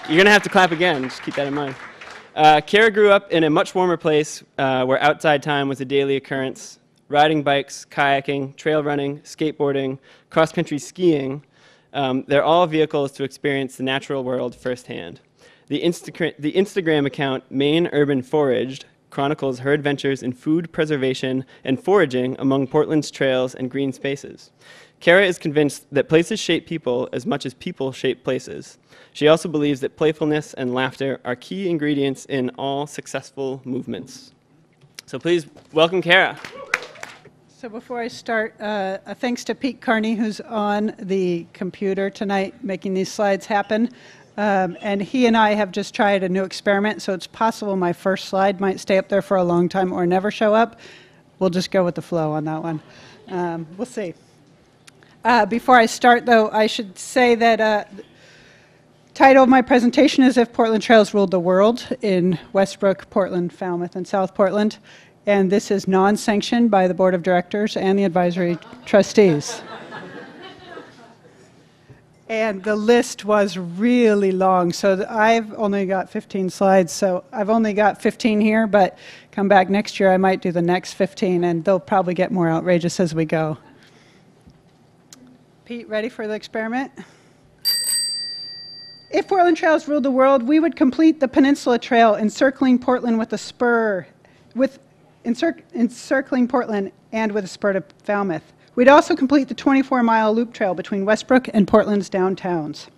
You're going to have to clap again, just keep that in mind. Uh, Kara grew up in a much warmer place uh, where outside time was a daily occurrence. Riding bikes, kayaking, trail running, skateboarding, cross country skiing, um, they're all vehicles to experience the natural world firsthand. The, Insta- the Instagram account Maine Urban Foraged chronicles her adventures in food preservation and foraging among Portland's trails and green spaces. Kara is convinced that places shape people as much as people shape places. She also believes that playfulness and laughter are key ingredients in all successful movements. So please welcome Kara. So before I start, uh, thanks to Pete Carney, who's on the computer tonight making these slides happen. Um, and he and I have just tried a new experiment, so it's possible my first slide might stay up there for a long time or never show up. We'll just go with the flow on that one. Um, we'll see. Uh, before I start, though, I should say that uh, title of my presentation is If Portland Trails Ruled the World in Westbrook, Portland, Falmouth, and South Portland. And this is non-sanctioned by the Board of Directors and the Advisory Trustees. And the list was really long, so I've only got 15 slides, so I've only got 15 here, but come back next year, I might do the next 15, and they'll probably get more outrageous as we go. Pete, ready for the experiment? If Portland Trails ruled the world, we would complete the Peninsula Trail encircling Portland with a spur, with encir encircling Portland and with a spur to Falmouth. We'd also complete the 24-mile loop trail between Westbrook and Portland's downtowns.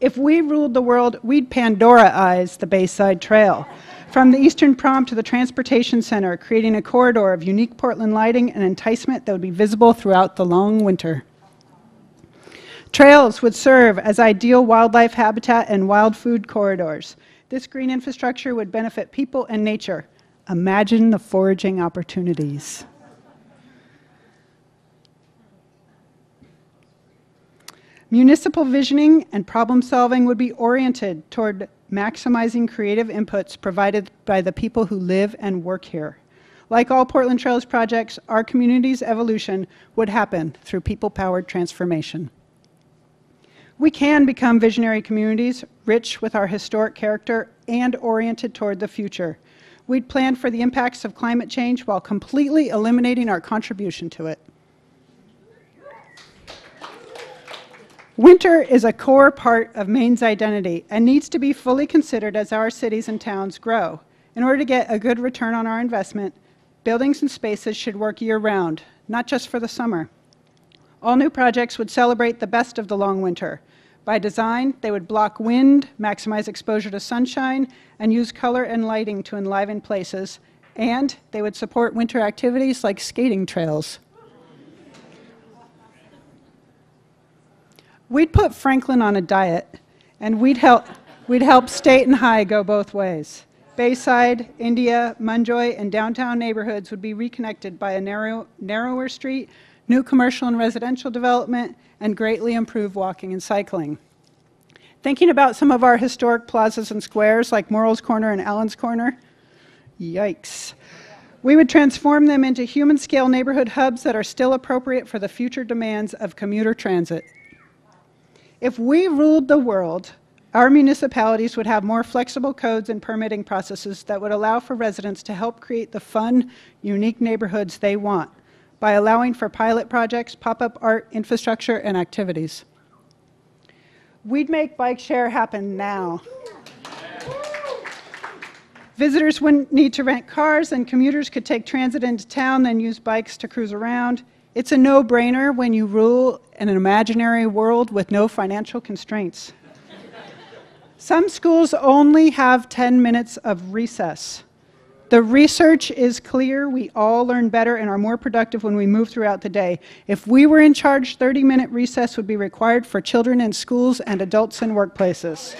If we ruled the world, we'd Pandora-ize the Bayside Trail. From the Eastern Prom to the Transportation Center, creating a corridor of unique Portland lighting and enticement that would be visible throughout the long winter. Trails would serve as ideal wildlife habitat and wild food corridors. This green infrastructure would benefit people and nature. Imagine the foraging opportunities. Municipal visioning and problem solving would be oriented toward maximizing creative inputs provided by the people who live and work here. Like all Portland Trails projects, our community's evolution would happen through people-powered transformation. We can become visionary communities, rich with our historic character and oriented toward the future. We'd plan for the impacts of climate change while completely eliminating our contribution to it. Winter is a core part of Maine's identity and needs to be fully considered as our cities and towns grow. In order to get a good return on our investment, buildings and spaces should work year-round, not just for the summer. All new projects would celebrate the best of the long winter. By design, they would block wind, maximize exposure to sunshine, and use color and lighting to enliven places, and they would support winter activities like skating trails. We'd put Franklin on a diet, and we'd help, we'd help state and high go both ways. Bayside, India, Munjoy, and downtown neighborhoods would be reconnected by a narrow, narrower street, new commercial and residential development, and greatly improved walking and cycling. Thinking about some of our historic plazas and squares like Morrill's Corner and Allen's Corner, yikes. We would transform them into human scale neighborhood hubs that are still appropriate for the future demands of commuter transit. If we ruled the world, our municipalities would have more flexible codes and permitting processes that would allow for residents to help create the fun, unique neighborhoods they want by allowing for pilot projects, pop-up art, infrastructure, and activities. We'd make bike share happen now. Visitors wouldn't need to rent cars, and commuters could take transit into town, then use bikes to cruise around. It's a no-brainer when you rule in an imaginary world with no financial constraints. Some schools only have 10 minutes of recess. The research is clear. We all learn better and are more productive when we move throughout the day. If we were in charge, 30-minute recess would be required for children in schools and adults in workplaces.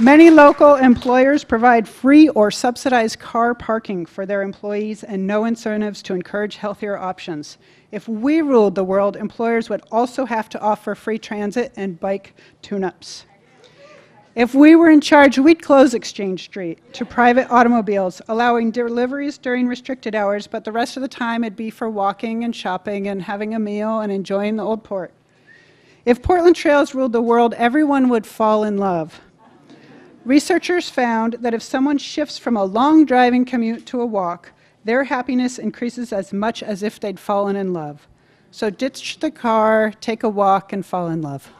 Many local employers provide free or subsidized car parking for their employees and no incentives to encourage healthier options. If we ruled the world, employers would also have to offer free transit and bike tune-ups. If we were in charge, we'd close Exchange Street to private automobiles, allowing deliveries during restricted hours, but the rest of the time it'd be for walking and shopping and having a meal and enjoying the old port. If Portland Trails ruled the world, everyone would fall in love. Researchers found that if someone shifts from a long driving commute to a walk, their happiness increases as much as if they'd fallen in love. So ditch the car, take a walk, and fall in love.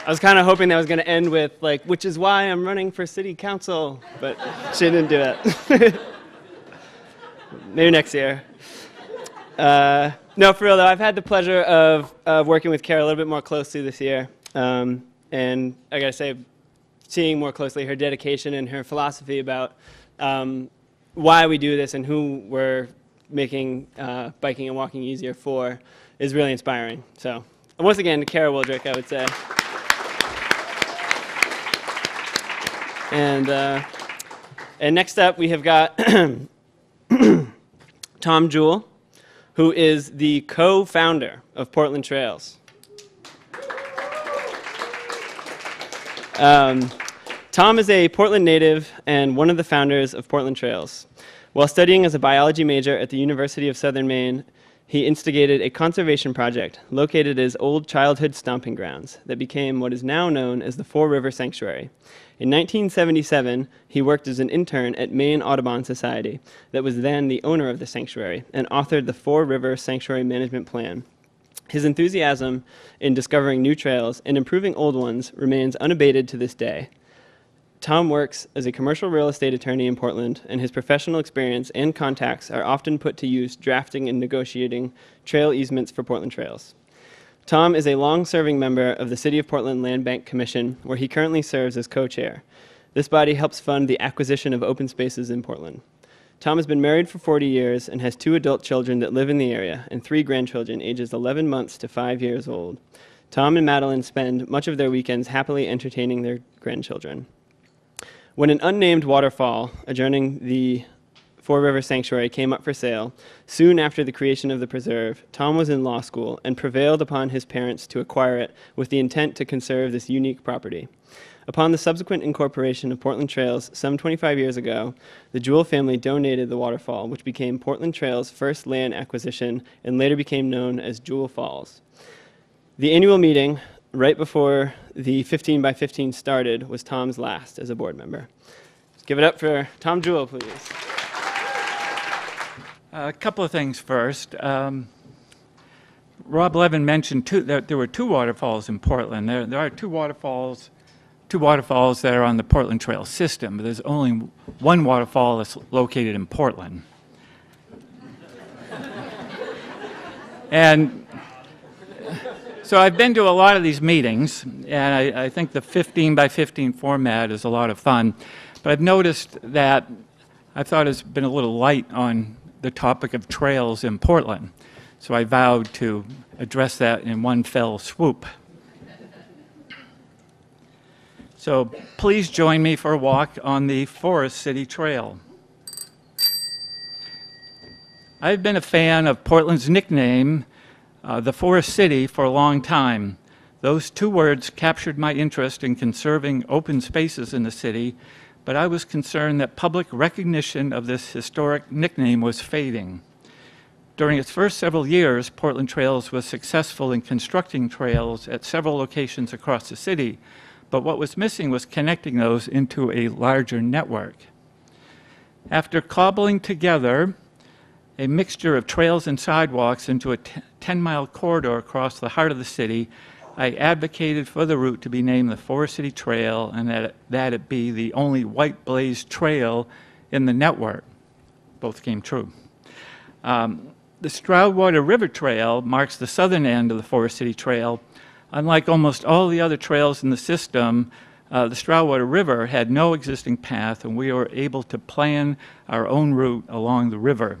I was kind of hoping that was going to end with like, which is why I'm running for city council, but she didn't do it. Maybe next year. Uh, no, for real though, I've had the pleasure of, of working with Kara a little bit more closely this year. Um, and I gotta say, seeing more closely her dedication and her philosophy about um, why we do this and who we're making uh, biking and walking easier for is really inspiring. So, once again, Kara Wooldrik, I would say. And, uh, and next up, we have got Tom Jewell, who is the co founder of Portland Trails. Um, Tom is a Portland native and one of the founders of Portland Trails. While studying as a biology major at the University of Southern Maine, he instigated a conservation project located at his old childhood stomping grounds that became what is now known as the Fore River Sanctuary. In 1977, he worked as an intern at Maine Audubon Society, that was then the owner of the sanctuary, and authored the Fore River Sanctuary Management Plan. His enthusiasm in discovering new trails and improving old ones remains unabated to this day. Tom works as a commercial real estate attorney in Portland, and his professional experience and contacts are often put to use drafting and negotiating trail easements for Portland trails. Tom is a long serving member of the City of Portland Land Bank Commission, where he currently serves as co chair. This body helps fund the acquisition of open spaces in Portland. Tom has been married for 40 years and has two adult children that live in the area and three grandchildren ages 11 months to 5 years old. Tom and Madeline spend much of their weekends happily entertaining their grandchildren. When an unnamed waterfall adjoining the Fore River Sanctuary came up for sale, soon after the creation of the preserve, Tom was in law school and prevailed upon his parents to acquire it with the intent to conserve this unique property. Upon the subsequent incorporation of Portland Trails some 25 years ago, the Jewell family donated the waterfall, which became Portland Trails' first land acquisition and later became known as Jewell Falls. The annual meeting right before the 15 by 15 started was Tom's last as a board member. Let's give it up for Tom Jewell, please. A couple of things first. Um, Rob Levin mentioned two, that there were two waterfalls in Portland. There, there are two waterfalls, two waterfalls that are on the Portland Trail system, but there's only one waterfall that's located in Portland. and so I've been to a lot of these meetings, and I, I, think the 15 by 15 format is a lot of fun. But I've noticed that I thought it's been a little light on the topic of trails in Portland. So I vowed to address that in one fell swoop. So please join me for a walk on the Forest City Trail. I've been a fan of Portland's nickname uh, the Forest City for a long time. Those two words captured my interest in conserving open spaces in the city, but I was concerned that public recognition of this historic nickname was fading. During its first several years, Portland Trails was successful in constructing trails at several locations across the city, but what was missing was connecting those into a larger network. After cobbling together a mixture of trails and sidewalks into a 10 mile corridor across the heart of the city, I advocated for the route to be named the Forest City Trail and that, that it be the only white blazed trail in the network. Both came true. Um, the Stroudwater River Trail marks the southern end of the Forest City Trail. Unlike almost all the other trails in the system, uh, the Stroudwater River had no existing path, and we were able to plan our own route along the river.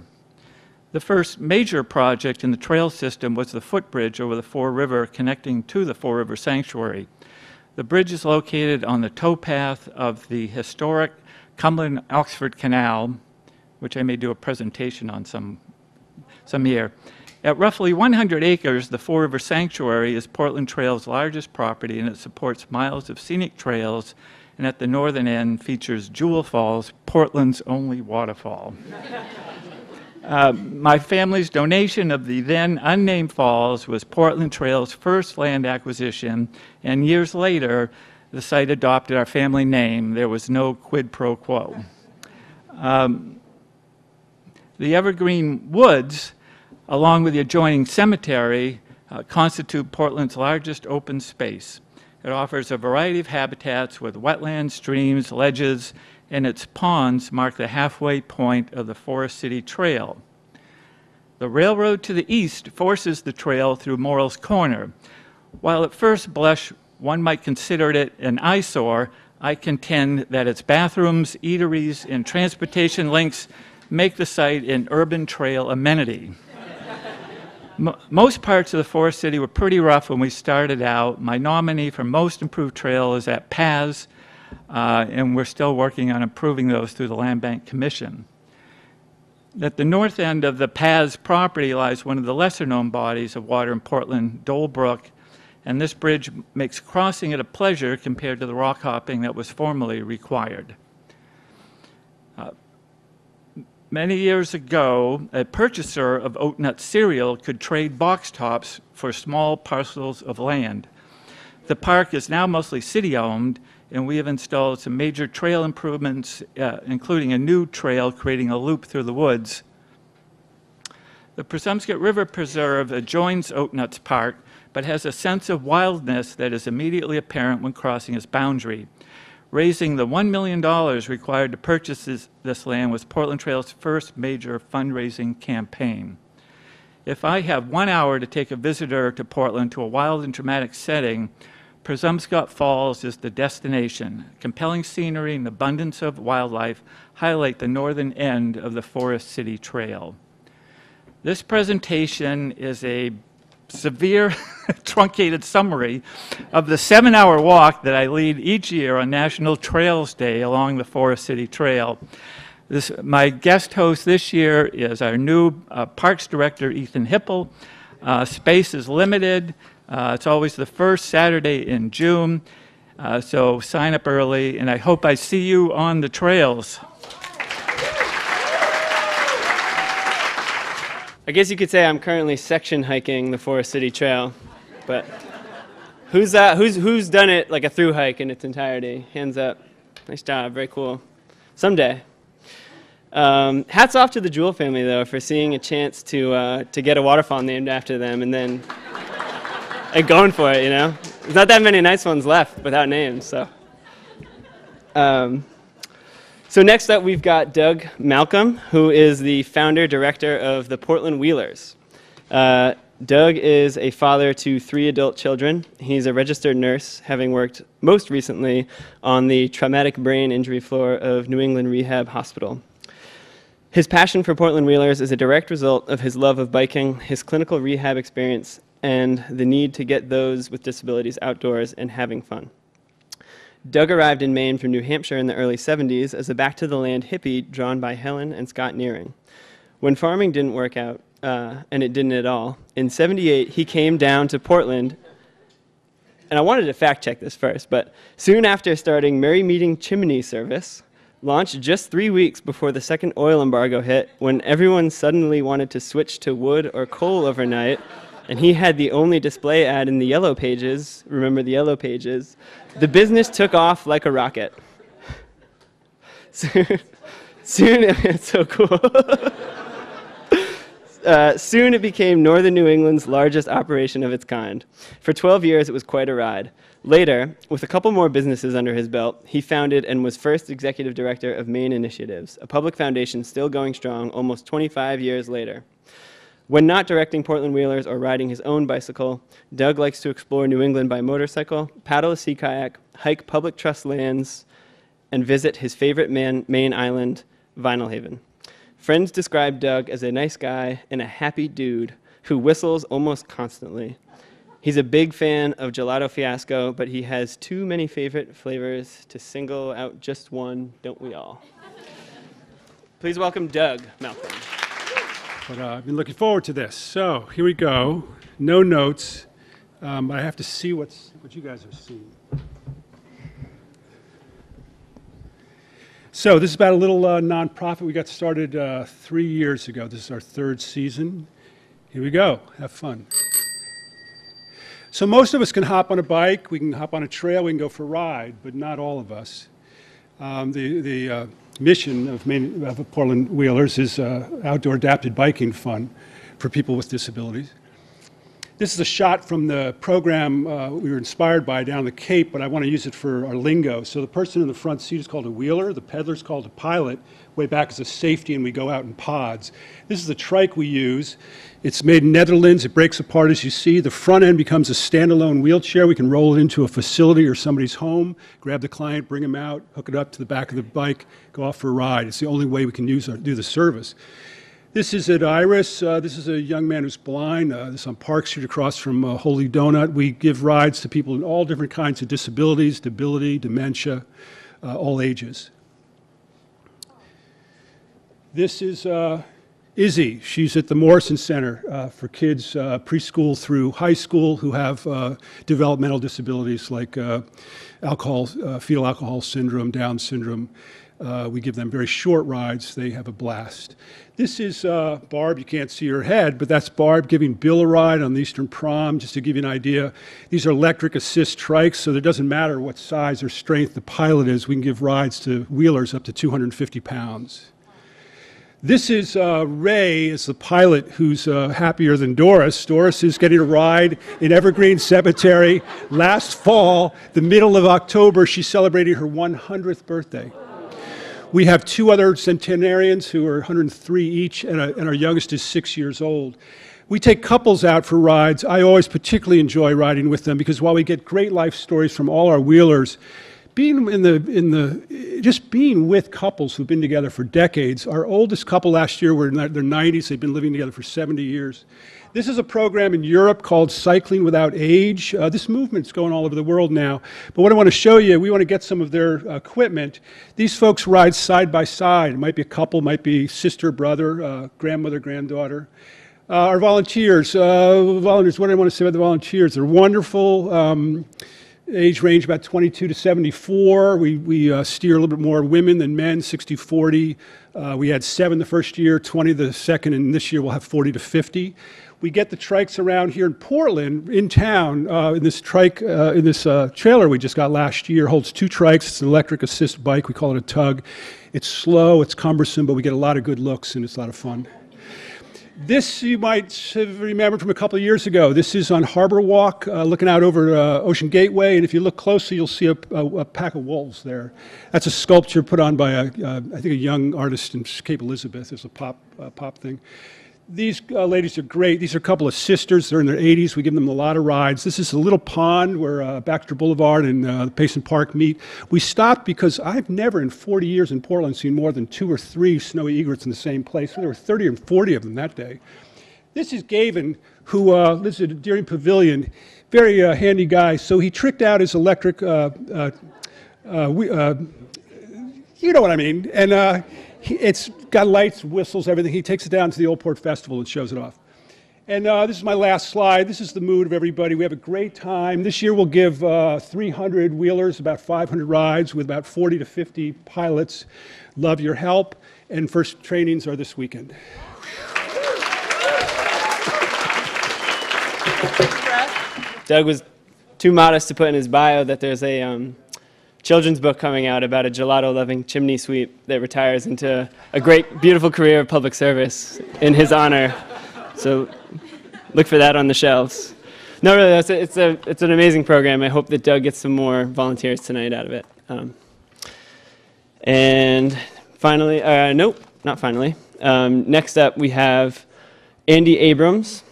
The first major project in the trail system was the footbridge over the Fore River connecting to the Fore River Sanctuary. The bridge is located on the towpath of the historic Cumberland Oxford Canal, which I may do a presentation on some, some year. At roughly 100 acres, the Fore River Sanctuary is Portland Trail's largest property and it supports miles of scenic trails and at the northern end features Jewell Falls, Portland's only waterfall. Uh, my family's donation of the then unnamed falls was Portland Trail's first land acquisition, and years later, the site adopted our family name. There was no quid pro quo. Um, the Evergreen Woods, along with the adjoining cemetery, uh, constitute Portland's largest open space. It offers a variety of habitats with wetlands, streams, ledges, and its ponds mark the halfway point of the Forest City Trail. The railroad to the east forces the trail through Morrill's Corner. While at first blush one might consider it an eyesore, I contend that its bathrooms, eateries, and transportation links make the site an urban trail amenity. Mo- most parts of the Forest City were pretty rough when we started out. My nominee for most improved trail is at Paz, uh, and we're still working on improving those through the Land Bank Commission. At the north end of the Paz property lies one of the lesser known bodies of water in Portland, Dole Brook, and this bridge makes crossing it a pleasure compared to the rock hopping that was formerly required. Uh, Many years ago, a purchaser of oat nut cereal could trade box tops for small parcels of land. The park is now mostly city owned, and we have installed some major trail improvements, uh, including a new trail creating a loop through the woods. The Presumpscot River Preserve adjoins Oat Nuts Park, but has a sense of wildness that is immediately apparent when crossing its boundary. Raising the $1 million required to purchase this, this land was Portland Trail's first major fundraising campaign. If I have one hour to take a visitor to Portland to a wild and dramatic setting, Presumpscot Falls is the destination. Compelling scenery and abundance of wildlife highlight the northern end of the Forest City Trail. This presentation is a severe, truncated summary of the seven hour walk that I lead each year on National Trails Day along the Forest City Trail. This, my guest host this year is our new uh, Parks Director, Ethan Hipple. Uh, space is limited. Uh, it's always the first Saturday in June. Uh, so sign up early, and I hope I see you on the trails. I guess you could say I'm currently section hiking the Forest City Trail, but who's that? Who's who's done it like a through hike in its entirety? Hands up. Nice job. Very cool. Someday. Um, hats off to the Jewell family though for seeing a chance to uh, to get a waterfall named after them and then and going for it. You know, there's not that many nice ones left without names. So. Um, so next up, we've got Doug Malcolm, who is the founder director of the Portland Wheelers. Uh, Doug is a father to three adult children. He's a registered nurse, having worked most recently on the traumatic brain injury floor of New England Rehab Hospital. His passion for Portland Wheelers is a direct result of his love of biking, his clinical rehab experience, and the need to get those with disabilities outdoors and having fun. Doug arrived in Maine from New Hampshire in the early 70s as a back to the land hippie drawn by Helen and Scott Nearing. When farming didn't work out, uh, and it didn't at all, in 78 he came down to Portland. And I wanted to fact check this first, but soon after starting Merry Meeting Chimney Service, launched just three weeks before the second oil embargo hit, when everyone suddenly wanted to switch to wood or coal overnight, and he had the only display ad in the yellow pages. Remember the yellow pages? The business took off like a rocket. Soon, soon it's so cool. Uh, soon it became northern New England's largest operation of its kind. For 12 years, it was quite a ride. Later, with a couple more businesses under his belt, he founded and was first executive director of Maine Initiatives, a public foundation still going strong almost 25 years later. When not directing Portland Wheelers or riding his own bicycle, Doug likes to explore New England by motorcycle, paddle a sea kayak, hike public trust lands, and visit his favorite man, Maine island, Vinalhaven. Friends describe Doug as a nice guy and a happy dude who whistles almost constantly. He's a big fan of Gelato Fiasco, but he has too many favorite flavors to single out just one, don't we all? Please welcome Doug Malcolm. But uh, I've been looking forward to this. So here we go. No notes. Um, I have to see what's, what you guys are seeing. So this is about a little uh, nonprofit. We got started uh, three years ago. This is our third season. Here we go. Have fun. So most of us can hop on a bike. We can hop on a trail. We can go for a ride, but not all of us. Um, the the uh, mission of, of Portland Wheelers is uh, outdoor adapted biking fun for people with disabilities. This is a shot from the program uh, we were inspired by down the Cape, but I want to use it for our lingo. So the person in the front seat is called a wheeler, the peddler is called a pilot, way back is a safety, and we go out in pods. This is the trike we use. It's made in Netherlands. It breaks apart as you see. The front end becomes a standalone wheelchair. We can roll it into a facility or somebody's home, grab the client, bring him out, hook it up to the back of the bike, go off for a ride. It's the only way we can use our, do the service. This is at Iris. Uh, this is a young man who's blind. Uh, this is on Park Street across from uh, Holy Donut. We give rides to people in all different kinds of disabilities, debility, dementia, uh, all ages. This is uh, Izzy. She's at the Morrison Center uh, for kids preschool through high school who have developmental disabilities like alcohol, fetal alcohol syndrome, Down syndrome. Uh, we give them very short rides. They have a blast. This is uh, Barb. You can't see her head, but that's Barb giving Bill a ride on the Eastern Prom, just to give you an idea. These are electric assist trikes, so it doesn't matter what size or strength the pilot is. We can give rides to wheelers up to 250 pounds. This is uh, Ray, is the pilot who's uh, happier than Doris. Doris is getting a ride in Evergreen Cemetery last fall, the middle of October. She's celebrating her 100th birthday. We have two other centenarians who are 103 each, and, a, and, our youngest is six years old. We take couples out for rides. I always particularly enjoy riding with them because while we get great life stories from all our wheelers, being in the in the just being with couples who've been together for decades. Our oldest couple last year were in their 90s. They've been living together for 70 years. This is a program in Europe called Cycling Without Age. Uh, this movement's going all over the world now. But what I want to show you, we want to get some of their equipment. These folks ride side by side. It might be a couple, might be sister, brother, uh, grandmother, granddaughter. Uh, our volunteers, uh, volunteers, what do I want to say about the volunteers? They're wonderful. Um, age range about 22 to 74. We, we uh, steer a little bit more women than men, 60 40. Uh, we had seven the first year, 20 the second, and this year we'll have 40 to 50 we get the trikes around here in Portland, in town, uh, in this trike, uh, in this uh, trailer we just got last year, holds two trikes. It's an electric assist bike. We call it a tug. It's slow, it's cumbersome, but we get a lot of good looks and it's a lot of fun. This you might have remembered from a couple of years ago. This is on Harbor Walk, uh, looking out over uh, Ocean Gateway, and if you look closely, you'll see a, a, a, pack of wolves there. That's a sculpture put on by uh, I think, a young artist in Cape Elizabeth. It's a pop, pop thing. These uh, ladies are great. These are a couple of sisters. They're in their 80s. We give them a lot of rides. This is a little pond where uh, Baxter Boulevard and uh, Payson Park meet. We stopped because I've never in 40 years in Portland seen more than two or three snowy egrets in the same place. There were 30 or 40 of them that day. This is Gavin, who uh, lives at Deering Pavilion. Very uh, handy guy. So he tricked out his electric, uh, we, you know what I mean. And it's got lights, whistles, everything. He takes it down to the Old Port Festival and shows it off. And uh, this is my last slide. This is the mood of everybody. We have a great time. This year we'll give uh, 300 wheelers, about 500 rides with about 40 to 50 pilots. Love your help. And first trainings are this weekend. Doug was too modest to put in his bio that there's a um, children's book coming out about a gelato loving chimney sweep that retires into a great, beautiful career of public service in his honor. So look for that on the shelves. No, really, it's, a, it's, a, it's an amazing program. I hope that Doug gets some more volunteers tonight out of it. Um, and finally, uh, nope, not finally. Um, next up, we have Andy Abrams.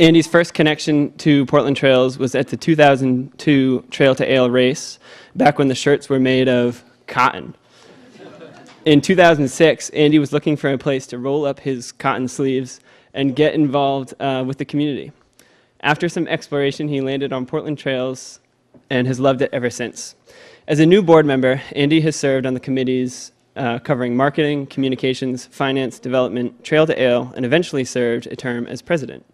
Andy's first connection to Portland Trails was at the 2002 Trail to Ale race, back when the shirts were made of cotton. In 2006, Andy was looking for a place to roll up his cotton sleeves and get involved uh, with the community. After some exploration, he landed on Portland Trails and has loved it ever since. As a new board member, Andy has served on the committees uh, covering marketing, communications, finance, development, Trail to Ale, and eventually served a term as president.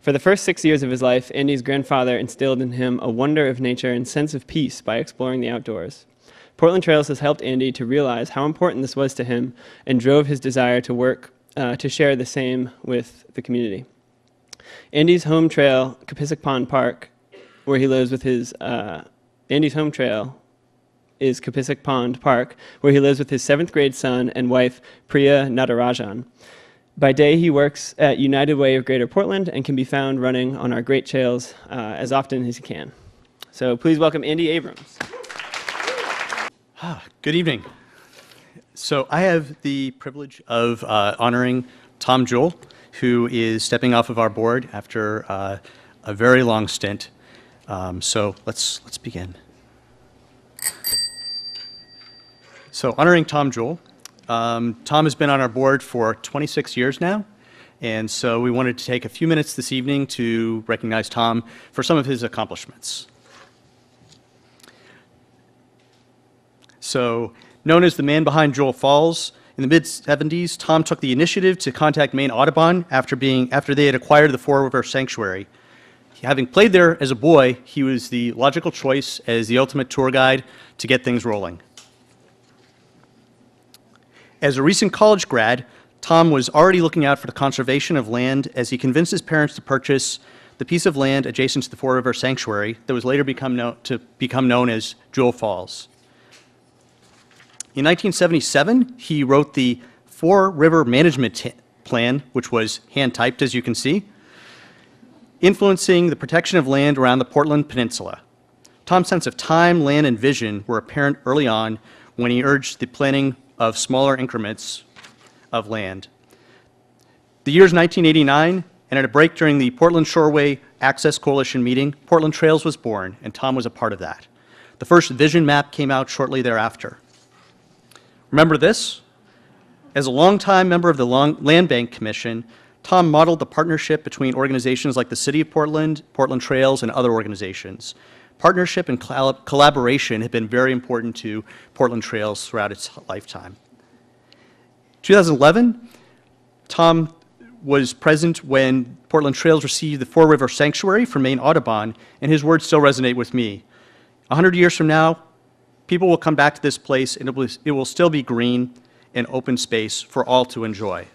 For the first six years of his life, Andy's grandfather instilled in him a wonder of nature and sense of peace by exploring the outdoors. Portland Trails has helped Andy to realize how important this was to him and drove his desire to work uh, to share the same with the community. Andy's home trail, Capissic Pond Park, where he lives with his uh, Andy's home trail is Capissic Pond Park, where he lives with his seventh grade son and wife Priya Natarajan. By day, he works at United Way of Greater Portland and can be found running on our great trails uh, as often as he can. So please welcome Andy Abrams. Ah, Good evening. So I have the privilege of uh, honoring Tom Jewell, who is stepping off of our board after uh, a very long stint. Um, So let's, let's begin. So honoring Tom Jewell. Um, Tom has been on our board for 26 years now, and so we wanted to take a few minutes this evening to recognize Tom for some of his accomplishments. So, known as the man behind Jewell Falls, in the mid 70s, Tom took the initiative to contact Maine Audubon after, being, after they had acquired the Fore River Sanctuary. Having played there as a boy, he was the logical choice as the ultimate tour guide to get things rolling. As a recent college grad, Tom was already looking out for the conservation of land as he convinced his parents to purchase the piece of land adjacent to the Fore River Sanctuary that was later become known, to become known as Jewell Falls. In 1977, he wrote the Fore River Management Plan, which was hand typed, as you can see, influencing the protection of land around the Portland Peninsula. Tom's sense of time, land, and vision were apparent early on when he urged the planting of smaller increments of land. The year's 1989, and at a break during the Portland Shoreway Access Coalition meeting, Portland Trails was born, and Tom was a part of that. The first vision map came out shortly thereafter. Remember this? As a longtime member of the Long- Land Bank Commission, Tom modeled the partnership between organizations like the City of Portland, Portland Trails, and other organizations. Partnership and collaboration have been very important to Portland Trails throughout its lifetime. 2011, Tom was present when Portland Trails received the Fore River Sanctuary from Maine Audubon, and his words still resonate with me. A hundred years from now, people will come back to this place, and it will, it will still be green and open space for all to enjoy.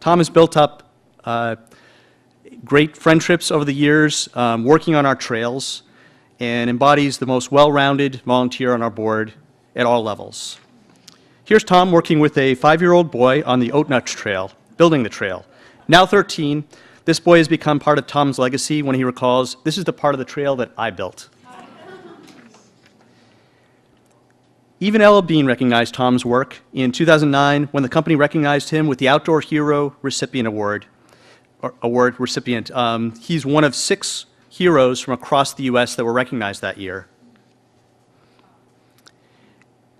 Tom has built up uh, great friendships over the years, um, working on our trails, and embodies the most well-rounded volunteer on our board at all levels. Here's Tom working with a five-year-old boy on the Oatnuts Trail, building the trail. Now 13, this boy has become part of Tom's legacy when he recalls, this is the part of the trail that I built. Even L.L.Bean recognized Tom's work in 2009 when the company recognized him with the Outdoor Hero Recipient Award. Award recipient. Um, he's one of six heroes from across the U.S. that were recognized that year.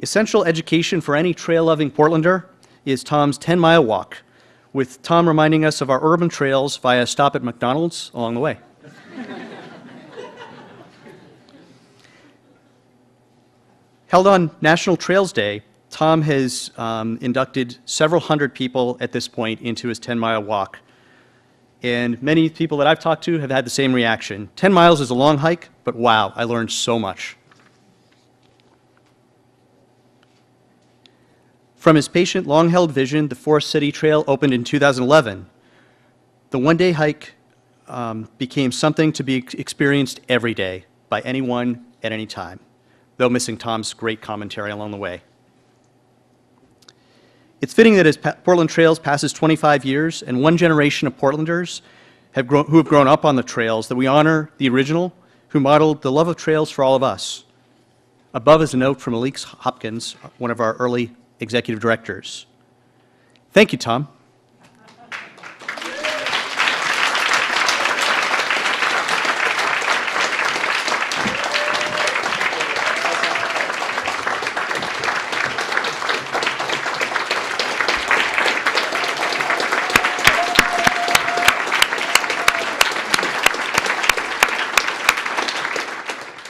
Essential education for any trail loving Portlander is Tom's 10 mile walk, with Tom reminding us of our urban trails via a stop at McDonald's along the way. Held on National Trails Day, Tom has um, inducted several hundred people at this point into his 10 mile walk. And many people that I've talked to have had the same reaction. 10 miles is a long hike, but wow, I learned so much. From his patient, long held vision, the Forest City Trail opened in 2011. The one day hike um, became something to be experienced every day by anyone at any time, though missing Tom's great commentary along the way. It's fitting that as Pa- Portland Trails passes 25 years and one generation of Portlanders have who have grown up on the trails that we honor the original who modeled the love of trails for all of us. Above is a note from Alix Hopkins, one of our early executive directors. Thank you, Tom.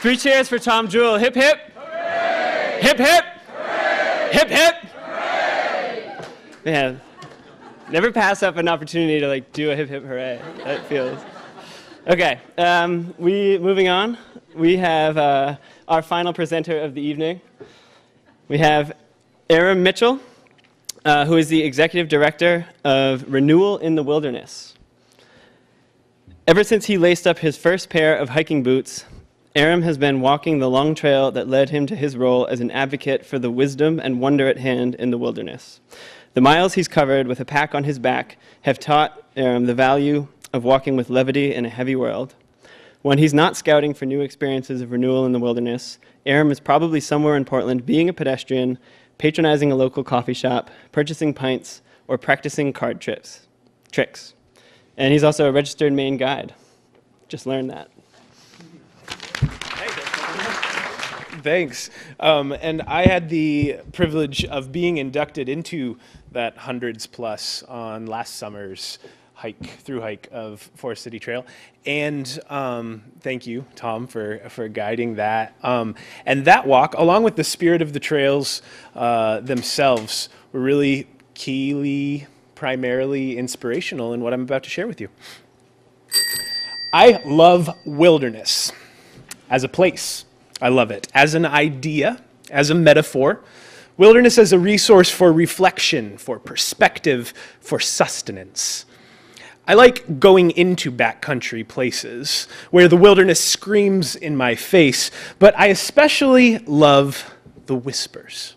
Three cheers for Tom Jewell. Hip hip. Hip hip. Hip hip. Man, never pass up an opportunity to like do a hip hip hooray. That feels. Okay, um, we moving on. We have uh, our final presenter of the evening. We have Aram Mitchell, uh, who is the executive director of Renewal in the Wilderness. Ever since he laced up his first pair of hiking boots, Aram has been walking the long trail that led him to his role as an advocate for the wisdom and wonder at hand in the wilderness. The miles he's covered with a pack on his back have taught Aram the value of walking with levity in a heavy world. When he's not scouting for new experiences of renewal in the wilderness, Aram is probably somewhere in Portland being a pedestrian, patronizing a local coffee shop, purchasing pints, or practicing card trips, tricks. And he's also a registered Maine guide. Just learned that. Thanks. Um, and I had the privilege of being inducted into that hundreds plus on last summer's hike through hike of Forest City Trail. And um, thank you, Tom, for for guiding that. Um, and that walk, along with the spirit of the trails uh, themselves, were really keyly, primarily inspirational in what I'm about to share with you. I love wilderness as a place. I love it. As an idea, as a metaphor, wilderness as a resource for reflection, for perspective, for sustenance. I like going into backcountry places where the wilderness screams in my face, but I especially love the whispers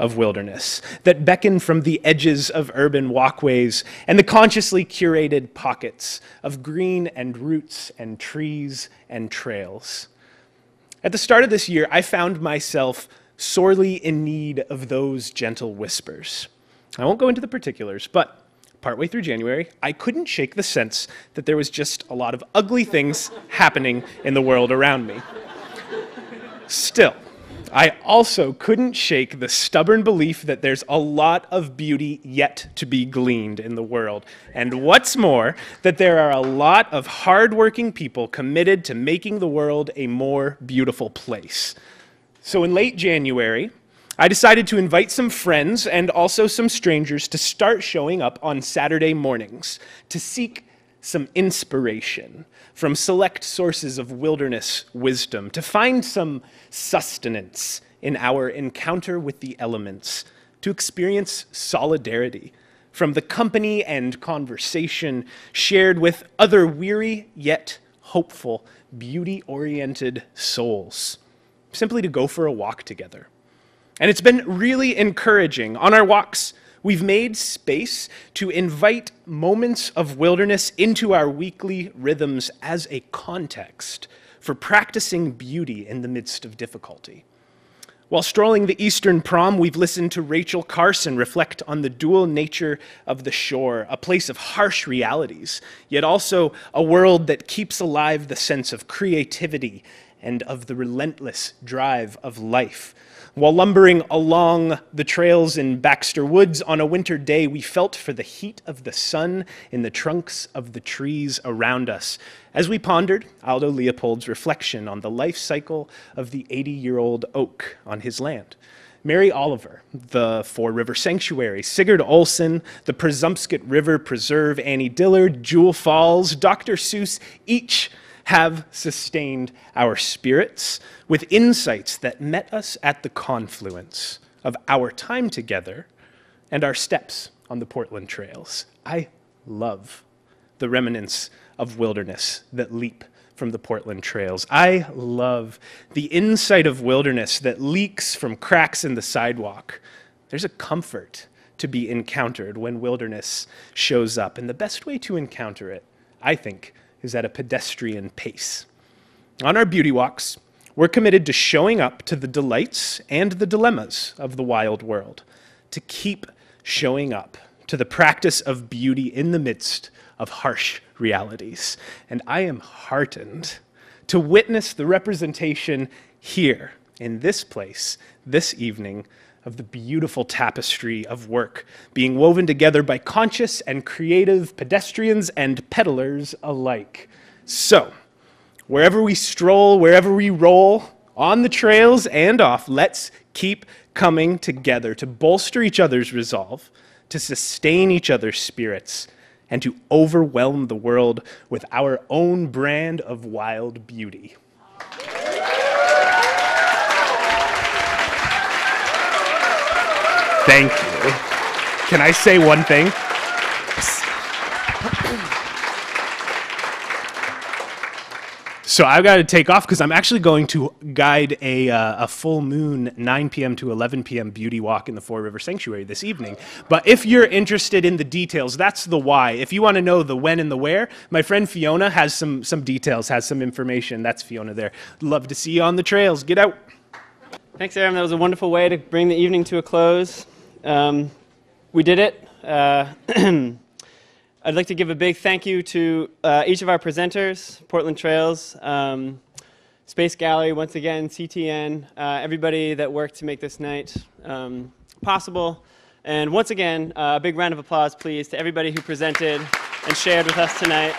of wilderness that beckon from the edges of urban walkways and the consciously curated pockets of green and roots and trees and trails. At the start of this year, I found myself sorely in need of those gentle whispers. I won't go into the particulars, but partway through January, I couldn't shake the sense that there was just a lot of ugly things happening in the world around me. Still, I also couldn't shake the stubborn belief that there's a lot of beauty yet to be gleaned in the world. And what's more, that there are a lot of hardworking people committed to making the world a more beautiful place. So in late January, I decided to invite some friends and also some strangers to start showing up on Saturday mornings to seek some inspiration from select sources of wilderness wisdom, to find some sustenance in our encounter with the elements, to experience solidarity from the company and conversation shared with other weary yet hopeful, beauty oriented souls, simply to go for a walk together. And it's been really encouraging. On our walks, we've made space to invite moments of wilderness into our weekly rhythms as a context for practicing beauty in the midst of difficulty. While strolling the Eastern Prom, we've listened to Rachel Carson reflect on the dual nature of the shore, a place of harsh realities, yet also a world that keeps alive the sense of creativity and of the relentless drive of life. While lumbering along the trails in Baxter Woods on a winter day, we felt for the heat of the sun in the trunks of the trees around us as we pondered Aldo Leopold's reflection on the life cycle of the 80 year old oak on his land. Mary Oliver, the Fore River Sanctuary, Sigurd Olson, the Presumpscot River Preserve, Annie Dillard, Jewell Falls, Dr. Seuss, each have sustained our spirits with insights that met us at the confluence of our time together and our steps on the Portland trails. I love the remnants of wilderness that leap from the Portland trails. I love the insight of wilderness that leaks from cracks in the sidewalk. There's a comfort to be encountered when wilderness shows up, and the best way to encounter it, I think, is at a pedestrian pace. On our beauty walks, we're committed to showing up to the delights and the dilemmas of the wild world, to keep showing up to the practice of beauty in the midst of harsh realities. And I am heartened to witness the representation here in this place this evening of the beautiful tapestry of work being woven together by conscious and creative pedestrians and peddlers alike. So, wherever we stroll, wherever we roll, on the trails and off, let's keep coming together to bolster each other's resolve, to sustain each other's spirits, and to overwhelm the world with our own brand of wild beauty. Thank you. Can I say one thing? So I've got to take off because I'm actually going to guide a, uh, a full moon 9 p.m. to 11 p.m. beauty walk in the Fore River Sanctuary this evening. But if you're interested in the details, that's the why. If you want to know the when and the where, my friend Fiona has some, some details, has some information. That's Fiona there. Love to see you on the trails. Get out. Thanks, Aram. That was a wonderful way to bring the evening to a close. Um, we did it. Uh, I'd like to give a big thank you to uh, each of our presenters, Portland Trails, um, Space Gallery, once again, CTN, uh, everybody that worked to make this night um, possible. And once again, uh, a big round of applause, please, to everybody who presented and shared with us tonight.